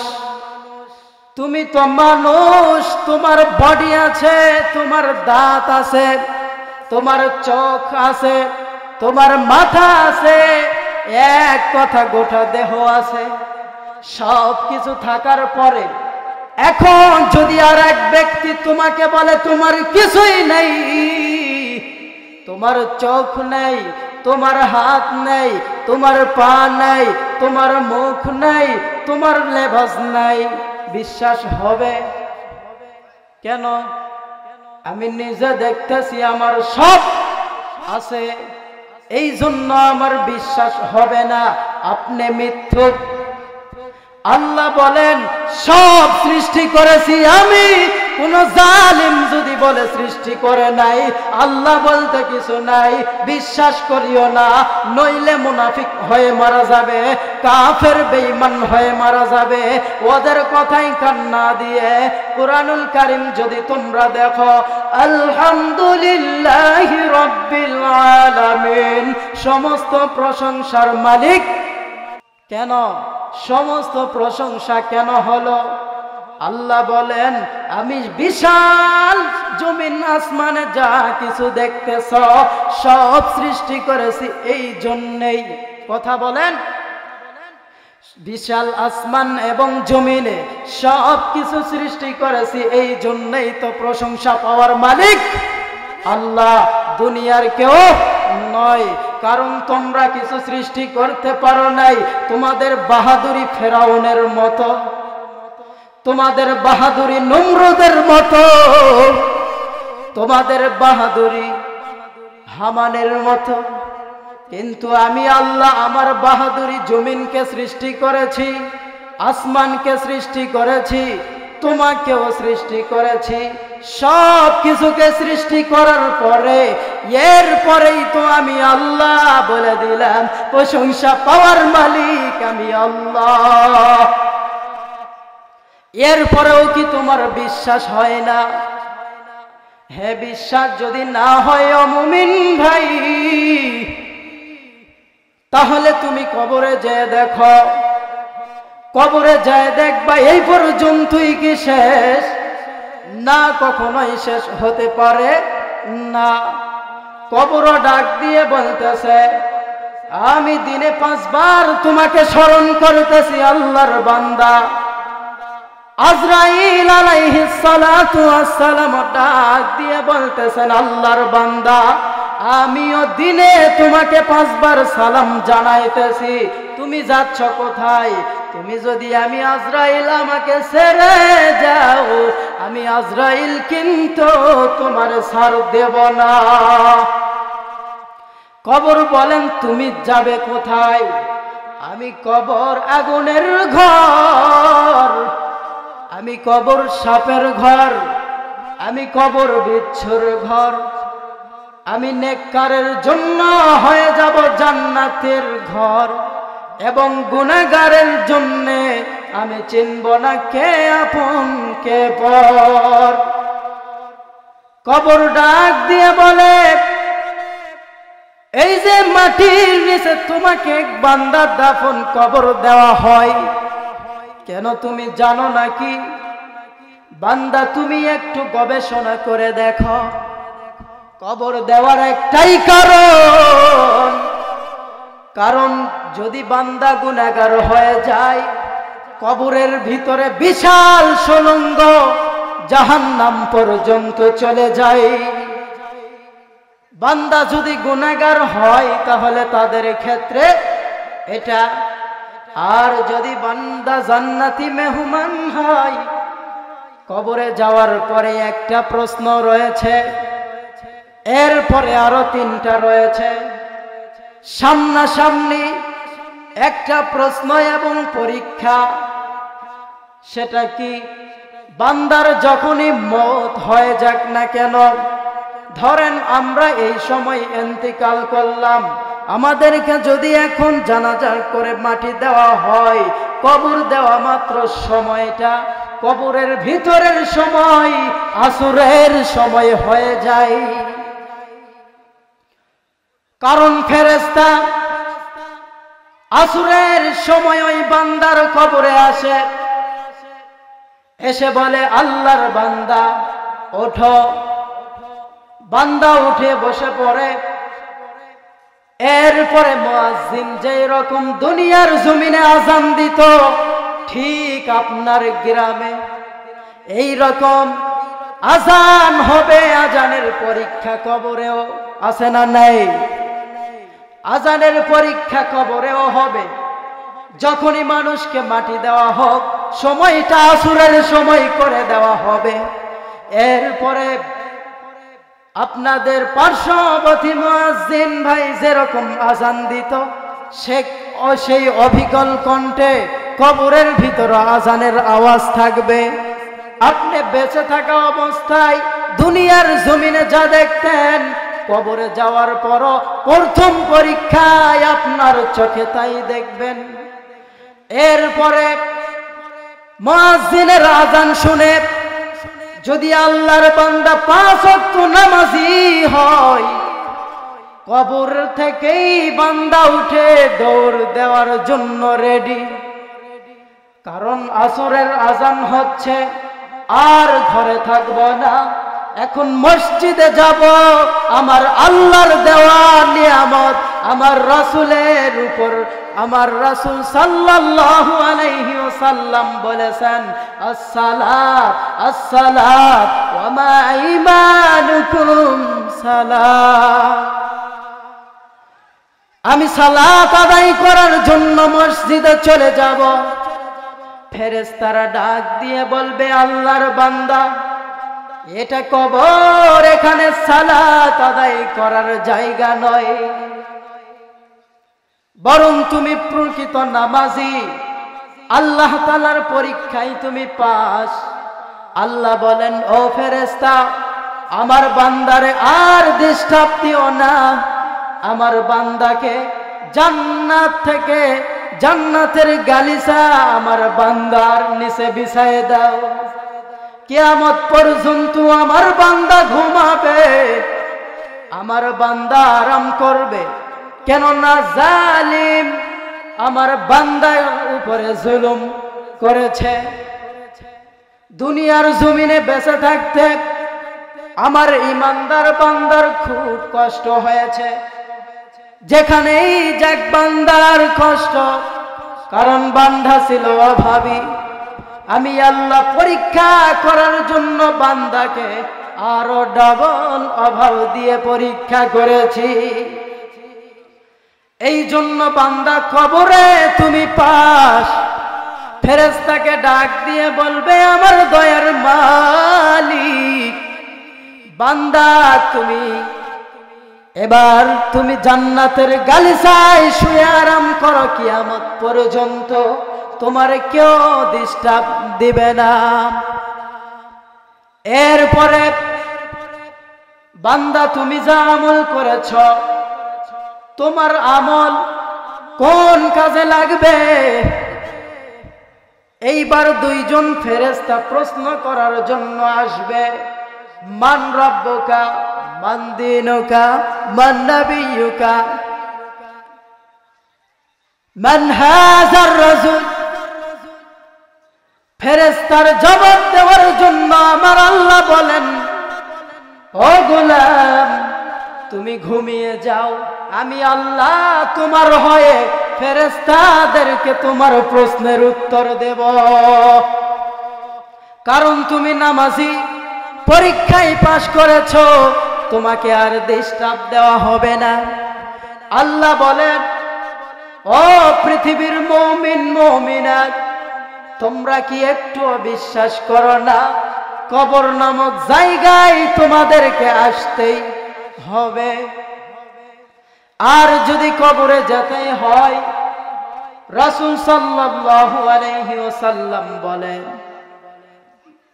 তুমি তো মানুষ, তোমার বডি আছে, তোমার দাঁত আছে, তোমার চোখ আছে, তোমার মাথা আছে, এক কথা গোটা দেহ আছে সব কিছু থাকার পরে এখন যদি আর এক ব্যক্তি তোমাকে বলে, তোমার কিছুই নেই, তোমার চোখ নেই, তোমার হাত নেই, তোমার পা নেই, তোমার মুখ নেই, তোমার লেবাস নাই, বিশ্বাস হবে? কেন? আমি নিজে দেখতেছি আমার সব আছে এই জন্য আমার বিশ্বাস হবে না। আপনি মিথ্যুক। আল্লাহ বলেন, সব সৃষ্টি করেছি আমি। কোন জালিম যদি বলে সৃষ্টি করে নাই, আল্লাহ বলতে কিছু নাই, বিশ্বাস করিও না, নইলে মুনাফিক হয়ে মারা যাবে, কাফের বেঈমান হয়ে মারা যাবে। ওদের কথাই কান্না দিয়ে কোরআনুল কারিম যদি তোমরা দেখো, আলহামদুলিল্লাহ রব্বিল আলামিন, সমস্ত প্রশংসার মালিক কেন? সমস্ত প্রশংসা কেন হলো? আল্লাহ বলেন, আমি বিশাল জমিন, আসমানে যা কিছু দেখতেছ, সব সৃষ্টি করেছি এই জন্যেই। কথা বলেন। বিশাল আসমান এবং জমিনে সব কিছু সৃষ্টি করেছি এই জন্যই তো প্রশংসা পাওয়ার মালিক আল্লাহ। দুনিয়ার কেউ নয়। কারণ তোমরা কিছু সৃষ্টি করতে পারো নাই। তোমাদের বাহাদুরি ফেরাউনের মতো। তোমাদের বাহাদুরি নমরুদের মতো। তোমাদের বাহাদুরি হামানের মতো। কিন্তু আমি আল্লাহ আমার বাহাদুরি জমিনকে সৃষ্টি করেছি, আসমানকে সৃষ্টি করেছি। তোমাকেও সৃষ্টি করেছি। সব কিছুকে সৃষ্টি করার পরে এর পরেই তো আমি আল্লাহ বলে দিলাম, প্রশংসা পাওয়ার মালিক আমি আল্লাহ। এরপরেও কি তোমার বিশ্বাস হয় না? হে বিশ্বাস, যদি না হয় অমুমিন ভাই, তাহলে তুমি কবরে যেয়ে দেখো। কবরে যায় দেখবা এই পর্যন্তই কি শেষ? না, কখনোই শেষ হতে পারে না। কবর ডাক দিয়ে বলতেছে, আমি দিনে পাঁচবার তোমাকে স্মরণ করতেছি, আল্লাহর বান্দা। আজরাইল আলাইহিস সালাতু আসসালাম ডাক দিয়ে বলতেছেন, আল্লাহর বান্দা, আমিও দিনে তোমাকে পাঁচবার সালাম জানাইতেছি। তুমি যাচ্ছ কোথায়? তুমি যদি আমি আজরাইল আমাকে ছেড়ে যাও, আমি আজরাইল কিন্তু তোমার সার দেব না। কবর বলেন, তুমি যাবে কোথায়? আমি কবর আগুনের ঘর আমি কবর সাপের ঘর, আমি কবর বিচ্ছুর ঘর। আমি নেককারের জন্য হয়ে যাব জান্নাতের ঘর, এবং গুণাগারের জন্য আমি চিনব না কে আপন, কে পর। কবর ডাক দিয়ে বলে, এই যে মাটির নিচে তোমাকে বান্দার দাফন কবর দেওয়া হয় কেন তুমি জানো নাকি? বান্দা, তুমি একটু গবেষণা করে দেখো। কবর দেওয়ার একটাই কারণ। কারণ যদি বান্দা গুণাগার হয়ে যায়, কবরের ভিতরে বিশাল সুলঙ্গ জাহান্নাম পর্যন্ত চলে যায়। বান্দা যদি গুণাগার হয়, তাহলে তাদের ক্ষেত্রে এটা আর যদি বান্দা জান্নাতি মেহমান হয়, কবরে যাওয়ার পরে একটা প্রশ্ন রয়েছে, এরপরে আরও তিনটা রয়েছে। সামনাসামনি একটা প্রশ্ন এবং পরীক্ষা, সেটা কি, বান্দার যখনই মত হয়ে যাক না কেন ধরেন আমরা এই সময় এন্তিকাল করলাম, আমাদেরকে যদি এখন জানাজা করে মাটি দেওয়া হয়, কবর দেওয়া মাত্র সময়টা, কবরের ভিতরের সময়, আসুরের সময় হয়ে যায়। কারণ ফেরেস্তা আসুরের সময় ওই বান্দার কবরে আসে। এসে বলে, আল্লাহর বান্দা, ওঠো। বান্দা উঠে বসে পড়ে। এরপরে মুয়াজ্জিন যেই রকম দুনিয়ার জমিনে আজান দিত, ঠিক আপনার গ্রামে এই রকম আজান হবে আজানের পরীক্ষা কবরেও, আছে না নেই? আজানের পরীক্ষা কবরেও হবে। যখনই মানুষকে মাটি দেওয়া হোক, সময়টা আসুরের সময় করে দেওয়া হবে। এরপরে আপনাদের পার্শ্ববর্তী মুয়াজ্জিন ভাই যেরকম আজান দিত সে সেই অবিকল কণ্ঠে কবরের ভিতর আজানের আওয়াজ থাকবে। আপনি বেঁচে থাকা অবস্থায় দুনিয়ার জমিনে যা দেখতেন, কবরে যাওয়ার পরও প্রথম পরীক্ষায় আপনার চোখে তাই দেখবেন। এরপরে মুয়াজ্জিনের আজান শুনে যদি আল্লাহর বান্দা পাঁচ অক্ট নামাজি হয়, কবর থেকেই বান্দা উঠে দৌড় দেওয়ার জন্য রেডি। কারণ আসরের আজান হচ্ছে, আর ঘরে থাকব না। এখন মসজিদে যাব, আমার আল্লাহর দেওয়া নিয়ামত, আমার রাসুলের উপর। আমার রাসুল সাল্লাল্লাহু আলাইহি ওয়াসাল্লাম বলেছেন আমি সালাত আদায় করার জন্য মসজিদে চলে যাব। ফেরেশতারা ডাক দিয়ে বলবে, আল্লাহর বান্দা এটা কবর, এখানে সালাত আদায় করার জায়গা নয়। বরং তুমি প্রকৃত নামাজি, আল্লাহ তালার পরীক্ষায় তুমি পাস আল্লাহ বলেন, ও ফেরেস্তা আমার বান্দারে আর ডিস্টার্ব দিও না। আমার বান্দাকে জান্নাত থেকে জান্নাতের গালিসা আমার বান্দার নিচে বিছায় দাও। কিয়ামত পর্যন্ত আমার বান্দা ঘুমাবে, আমার বান্দা আরাম করবে। কেননা জালিম আমার বান্দার উপরে জুলুম করেছে। দুনিয়ার জমিনে বেঁচে থাকতে আমার ইমানদার বান্দার খুব কষ্ট হয়েছে। যেখানেই যাক বান্দার কষ্ট, কারণ বান্ধা ছিল অভাবী। আমি আল্লাহ পরীক্ষা করার জন্য বান্দাকে আরও ডাবল অভাব দিয়ে পরীক্ষা করেছি। এই জন্য বান্দা কবরে তুমি পাস। ফেরেস্তাকে ডাক দিয়ে বলবে, আমার দয়ার মালিক, বান্দা তুমি, এবার তুমি জান্নাতের গালিসায় শুয়ে আরাম করো, কিয়ামত পর্যন্ত তোমার কেউ ডিস্টার্ব দিবে না। এরপরে বান্দা, তুমি যা আমল করেছ, তোমার আমল কোন কাজে লাগবে? এইবার দুইজন ফেরেস্তা প্রশ্ন করার জন্য আসবে, মান রব্বকা, মান দিনুকা, মান নবিয়ুকা। মান হাজার রাসূল ফেরেস্তার জবাব দেওয়ার জন্য আমার আল্লাহ বলেন, ও গোলাম, তুমি ঘুমিয়ে যাও। আমি আল্লাহ তোমার হয়ে ফেরেস্তাদেরকে তোমার প্রশ্নের উত্তর দেব। কারণ তুমি নামাজি, পরীক্ষায় পাশ করেছ, তোমাকে আর ডিস্টার্ব দেওয়া হবে না। আল্লাহ বলেন, ও পৃথিবীর মমিন, মমিনাত তোমরা কি একটু বিশ্বাস করো না? কবর নামক জায়গায় তোমাদেরকে আসতেই হবে। আর যদি কবরে যেতে হয়, রাসুল সাল্লাল্লাহু আলাইহি বলেন,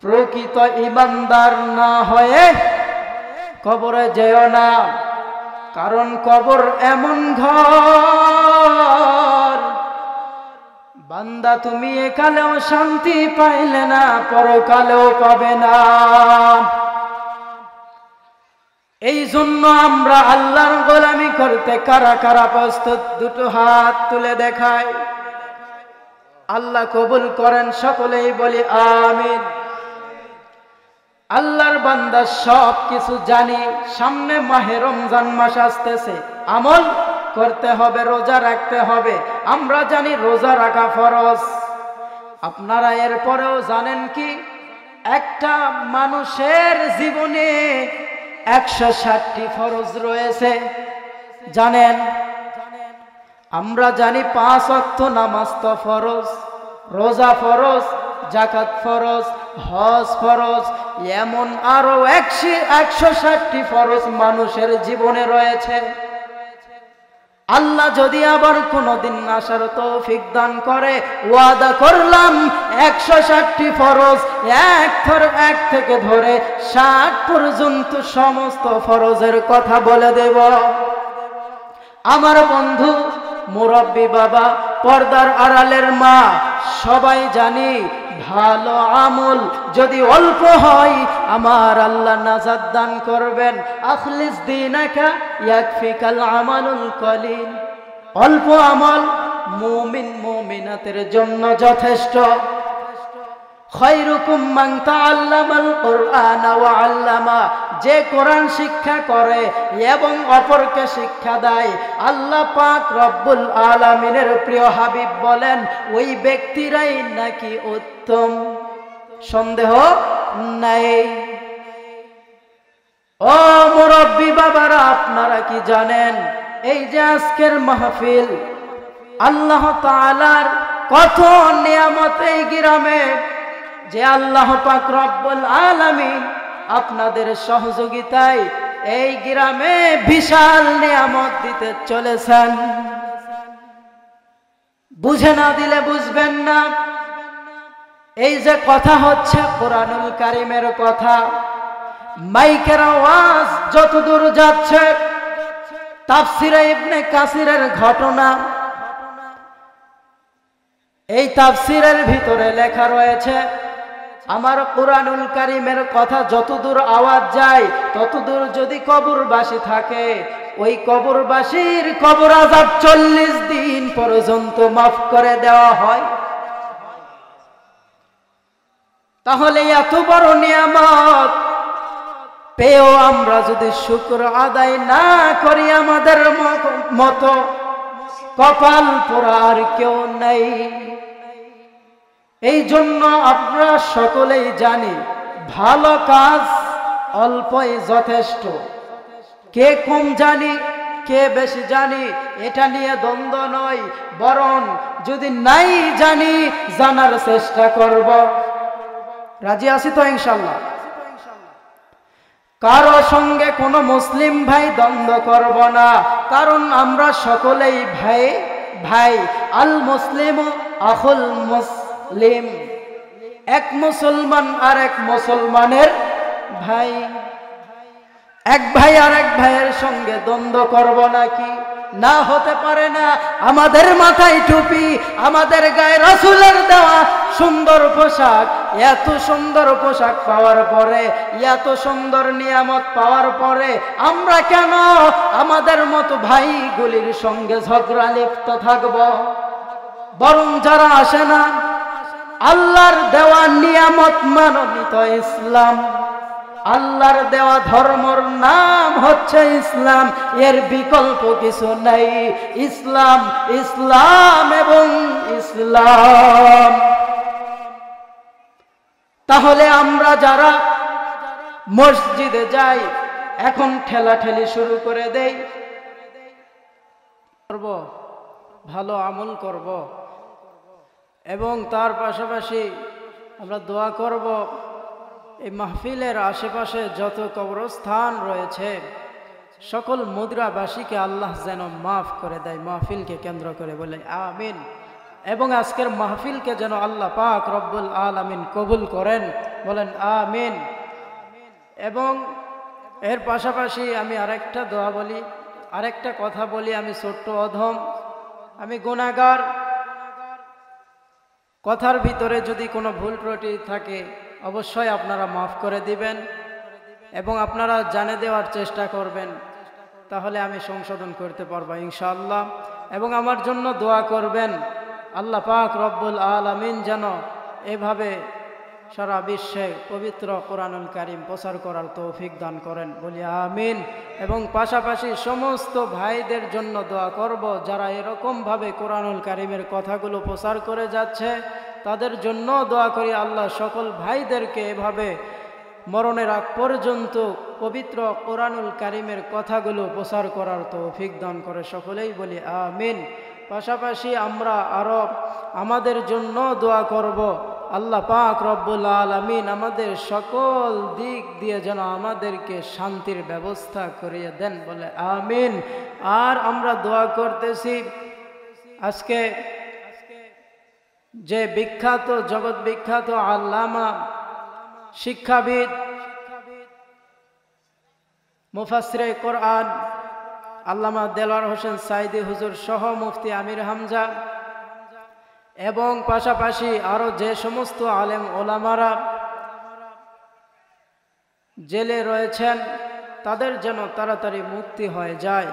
প্রকৃত ইমানদার না হয়ে কবরে যেও না, কারণ কবর এমন ঘর। বান্দা, তুমি একালেও শান্তি পাইলে না, পরকালেও পাবে না। এই জন্য আমরা আল্লাহর গোলামি করতে কারা কারা প্রস্তুত? দুটো হাত তুলে দেখায় আল্লাহ কবুল করেন, সকলেই বলি আমিন। আল্লাহর বান্দা সব কিছু জানি, সামনে মাহে রমজান মাস আসতেছে। আমল করতে হবে, রোজা রাখতে হবে। আমরা জানি রোজা রাখা ফরজ। আপনারা এরপরেও জানেন কি? একটা মানুষের জীবনে একশো ষাটটি ফরজ রয়েছে। জানেন? আমরা জানি পাঁচ অর্থ নামাজ তো ফরজ। রোজা ফরজ জাকাত ফরজ, হজ ফরজ, এমন আরও একশো একশো ষাটটি ফরজ মানুষের জীবনে রয়েছে। আল্লাহ যদি আবার কোনোদিন আসার তৌফিক দান করে, ওয়াদা করলাম, একশো ষাটটি ফরজ, এক থর এক থেকে ধরে ষাট পর্যন্ত সমস্ত ফরজের কথা বলে দেব। আমার বন্ধু মুরব্বী বাবা, পর্দার আড়ালের মা, সবাই জানি ভালো আমল যদি অল্প হয়, আমার আল্লাহ নাজাদ দান করবেন। আখলিস দিনাকা ইয়াকফিকাল আমানুল কলিল। অল্প আমল মুমিন মুমিনাতের জন্য যথেষ্ট খৈরুকুম মান তাআল্লামাল কুরআন ওয়া আল্লামা যে কোরআন শিক্ষা করে এবং অপরকে শিক্ষা দেয়, আল্লাহ পাক রব্বুল আলামিনের প্রিয় হাবিব বলেন, ওই ব্যক্তিরাই নাকি উত্তম? সন্দেহ নাই। ও মুরব্বী বাবারা, আপনারা কি জানেন, এই যে আজকের মাহফিল, আল্লাহ তাআলার কত নিয়ামত এই গ্রামে যে আল্লাহ পাক রব্বুল আলামিন আপনাদের সহযোগিতায় এই গ্রামে বিশাল নিয়ামত দিতে চলেছেন। বুঝে না দিলে বুঝবেন না। এই যে কথা হচ্ছে কোরআনুল কারিমের কথা, মাইকের আওয়াজ যতদূর যাচ্ছে, তাফসিরে ইবনে কাসিরের ঘটনা, এই তাফসিরের ভিতরে লেখা রয়েছে আমার কোরআনুল কারিমের কথা যতদূর আওয়াজ যায়, ততদূর যদি কবরবাসী থাকে, ওই কবরবাসীর কবর আজাব চল্লিশ দিন পর্যন্ত মাফ করে দেওয়া হয়। তাহলে এত বড় নিয়ামত, পেয়েও আমরা যদি শুক্র আদায় না করি আমাদের মতো, কপাল পোড়ার কেউ নেই। এই জন্য আমরা সকলেই জানি, ভালো কাজ অল্পই যথেষ্ট। কে কম জানি, কে বেশি জানি, এটা নিয়ে দ্বন্দ্ব নয়। বরং যদি নাই জানি, জানার চেষ্টা করব। রাজি আছি তো ইনশাল্লাহ কারও সঙ্গে কোনো মুসলিম ভাই দ্বন্দ্ব করব না। কারণ আমরা সকলেই ভাই ভাই। আল মুসলিম আহুল মুসলিম এক মুসলমান আর এক মুসলমানের ভাই। এক ভাই আর এক ভাইয়ের সঙ্গে দ্বন্দ্ব করব নাকি? না হতে পারে না। আমাদের মাথায় টুপি, আমাদের গায়ে রাসুলের দেওয়া সুন্দর পোশাক। এত সুন্দর পোশাক পাওয়ার পরে, এত সুন্দর নিয়ামত পাওয়ার পরে আমরা কেন আমাদের মতো ভাইগুলির সঙ্গে ঝগড়া লিপ্ত থাকব? বরং যারা আসে না আল্লাহর দেওয়া নিয়ামত মানবিত ইসলাম। আল্লাহর দেওয়া ধর্মর নাম হচ্ছে ইসলাম। এর বিকল্প কিছু নাই। ইসলাম ইসলাম এবং ইসলাম। তাহলে আমরা যারা মসজিদে যাই, এখন ঠেলা ঠেলি শুরু করে দেই। করব, ভালো আমল করব। এবং তার পাশাপাশি আমরা দোয়া করব এই মাহফিলের আশেপাশে যত কবরস্থান রয়েছে, সকল মুদ্রাবাসীকে আল্লাহ যেন মাফ করে দেয়, মাহফিলকে কেন্দ্র করে বলে আমিন। এবং আজকের মাহফিলকে যেন আল্লাহ পাক রব্বুল আল আমিন কবুল করেন, বলেন আমিন। এবং এর পাশাপাশি আমি আরেকটা দোয়া বলি, আরেকটা কথা বলি, আমি ছোট্ট অধম। আমি গুণাগার কথার ভিতরে যদি কোনো ভুল ত্রুটি থাকে, অবশ্যই আপনারা মাফ করে দিবেন এবং আপনারা জানে দেওয়ার চেষ্টা করবেন। তাহলে আমি সংশোধন করতে পারব ইনশাআল্লাহ। এবং আমার জন্য দোয়া করবেন, আল্লাহ পাক রব্বুল আলমিন যেন এভাবে সারা বিশ্বে পবিত্র কোরআনুল কারিম প্রচার করার তৌফিক দান করেন। বলি আমিন। এবং পাশাপাশি সমস্ত ভাইদের জন্য দোয়া করব, যারা এরকমভাবে কোরআনুল কারিমের কথাগুলো প্রচার করে যাচ্ছে, তাদের জন্য দোয়া করি আল্লাহ সকল ভাইদেরকে এভাবে মরণের আগ পর্যন্ত পবিত্র কোরআনুল কারিমের কথাগুলো প্রচার করার তৌফিক দান করে সকলেই বলি আমিন। পাশাপাশি আমরা আরও আমাদের জন্য দোয়া করব আল্লাহ পাক রব্বুল আলমিন আমাদের সকল দিক দিয়ে যেন আমাদেরকে শান্তির ব্যবস্থা করিয়ে দেন বলে আমিন। আর আমরা দোয়া করতেছি, আজকে যে বিখ্যাত, জগৎ বিখ্যাত আল্লামা শিক্ষাবিদ মুফাসরে কোরআন আল্লামা দেলার হোসেন সাইদি হুজুর সহ মুফতি আমির হামজা এবং পাশাপাশি আরও যে সমস্ত আলেম ওলামারা জেলে রয়েছেন, তাদের যেন তাড়াতাড়ি মুক্তি হয়ে যায়।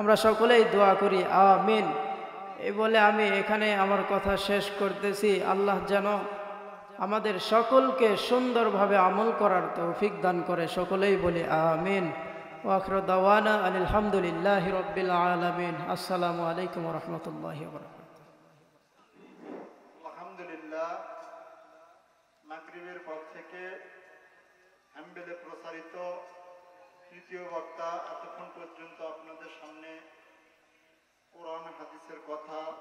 আমরা সকলেই দোয়া করি, আমিন। এই বলে আমি এখানে আমার কথা শেষ করতেছি। আল্লাহ যেন আমাদের সকলকে সুন্দরভাবে আমল করার তৌফিক দান করে। সকলেই বলি, আমিন। ওয়াখর দাওয়ানা আলহামদুলিল্লাহ রব্বিল আলমিন। আসসালামু আলাইকুম রহমতুল্লাহ আলহামদুলিল্লাহ মাগরিবের পর থেকে হ্যাম্বেলে প্রসারিত তৃতীয় বক্তা এতক্ষণ পর্যন্ত আপনাদের সামনে কোরআন হাদিসের কথা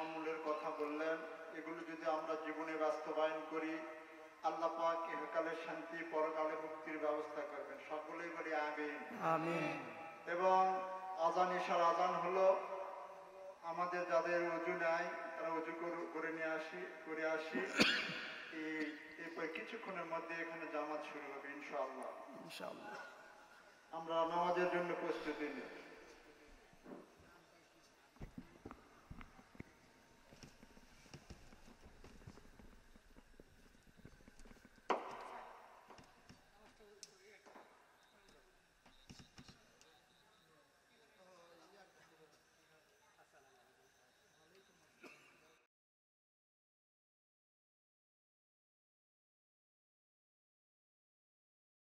আমূলের কথা বললেন। এগুলো যদি আমরা জীবনে বাস্তবায়ন করি আল্লাহ পাক ইহকালের শান্তি পরকালে মুক্তির ব্যবস্থা করবেন। সকলেই বলি আমিন। আমিন। এবং আজান ইশার আজান হলো আমাদের যাদের উজু নাই তারা উজু করে- নিয়ে আসি করে আসি। এই কিছুক্ষণের মধ্যে এখানে জামাত শুরু হবে ইনশাআল্লাহ। ইনশাআল্লাহ। আমরা নামাজের জন্য প্রস্তুতি নিই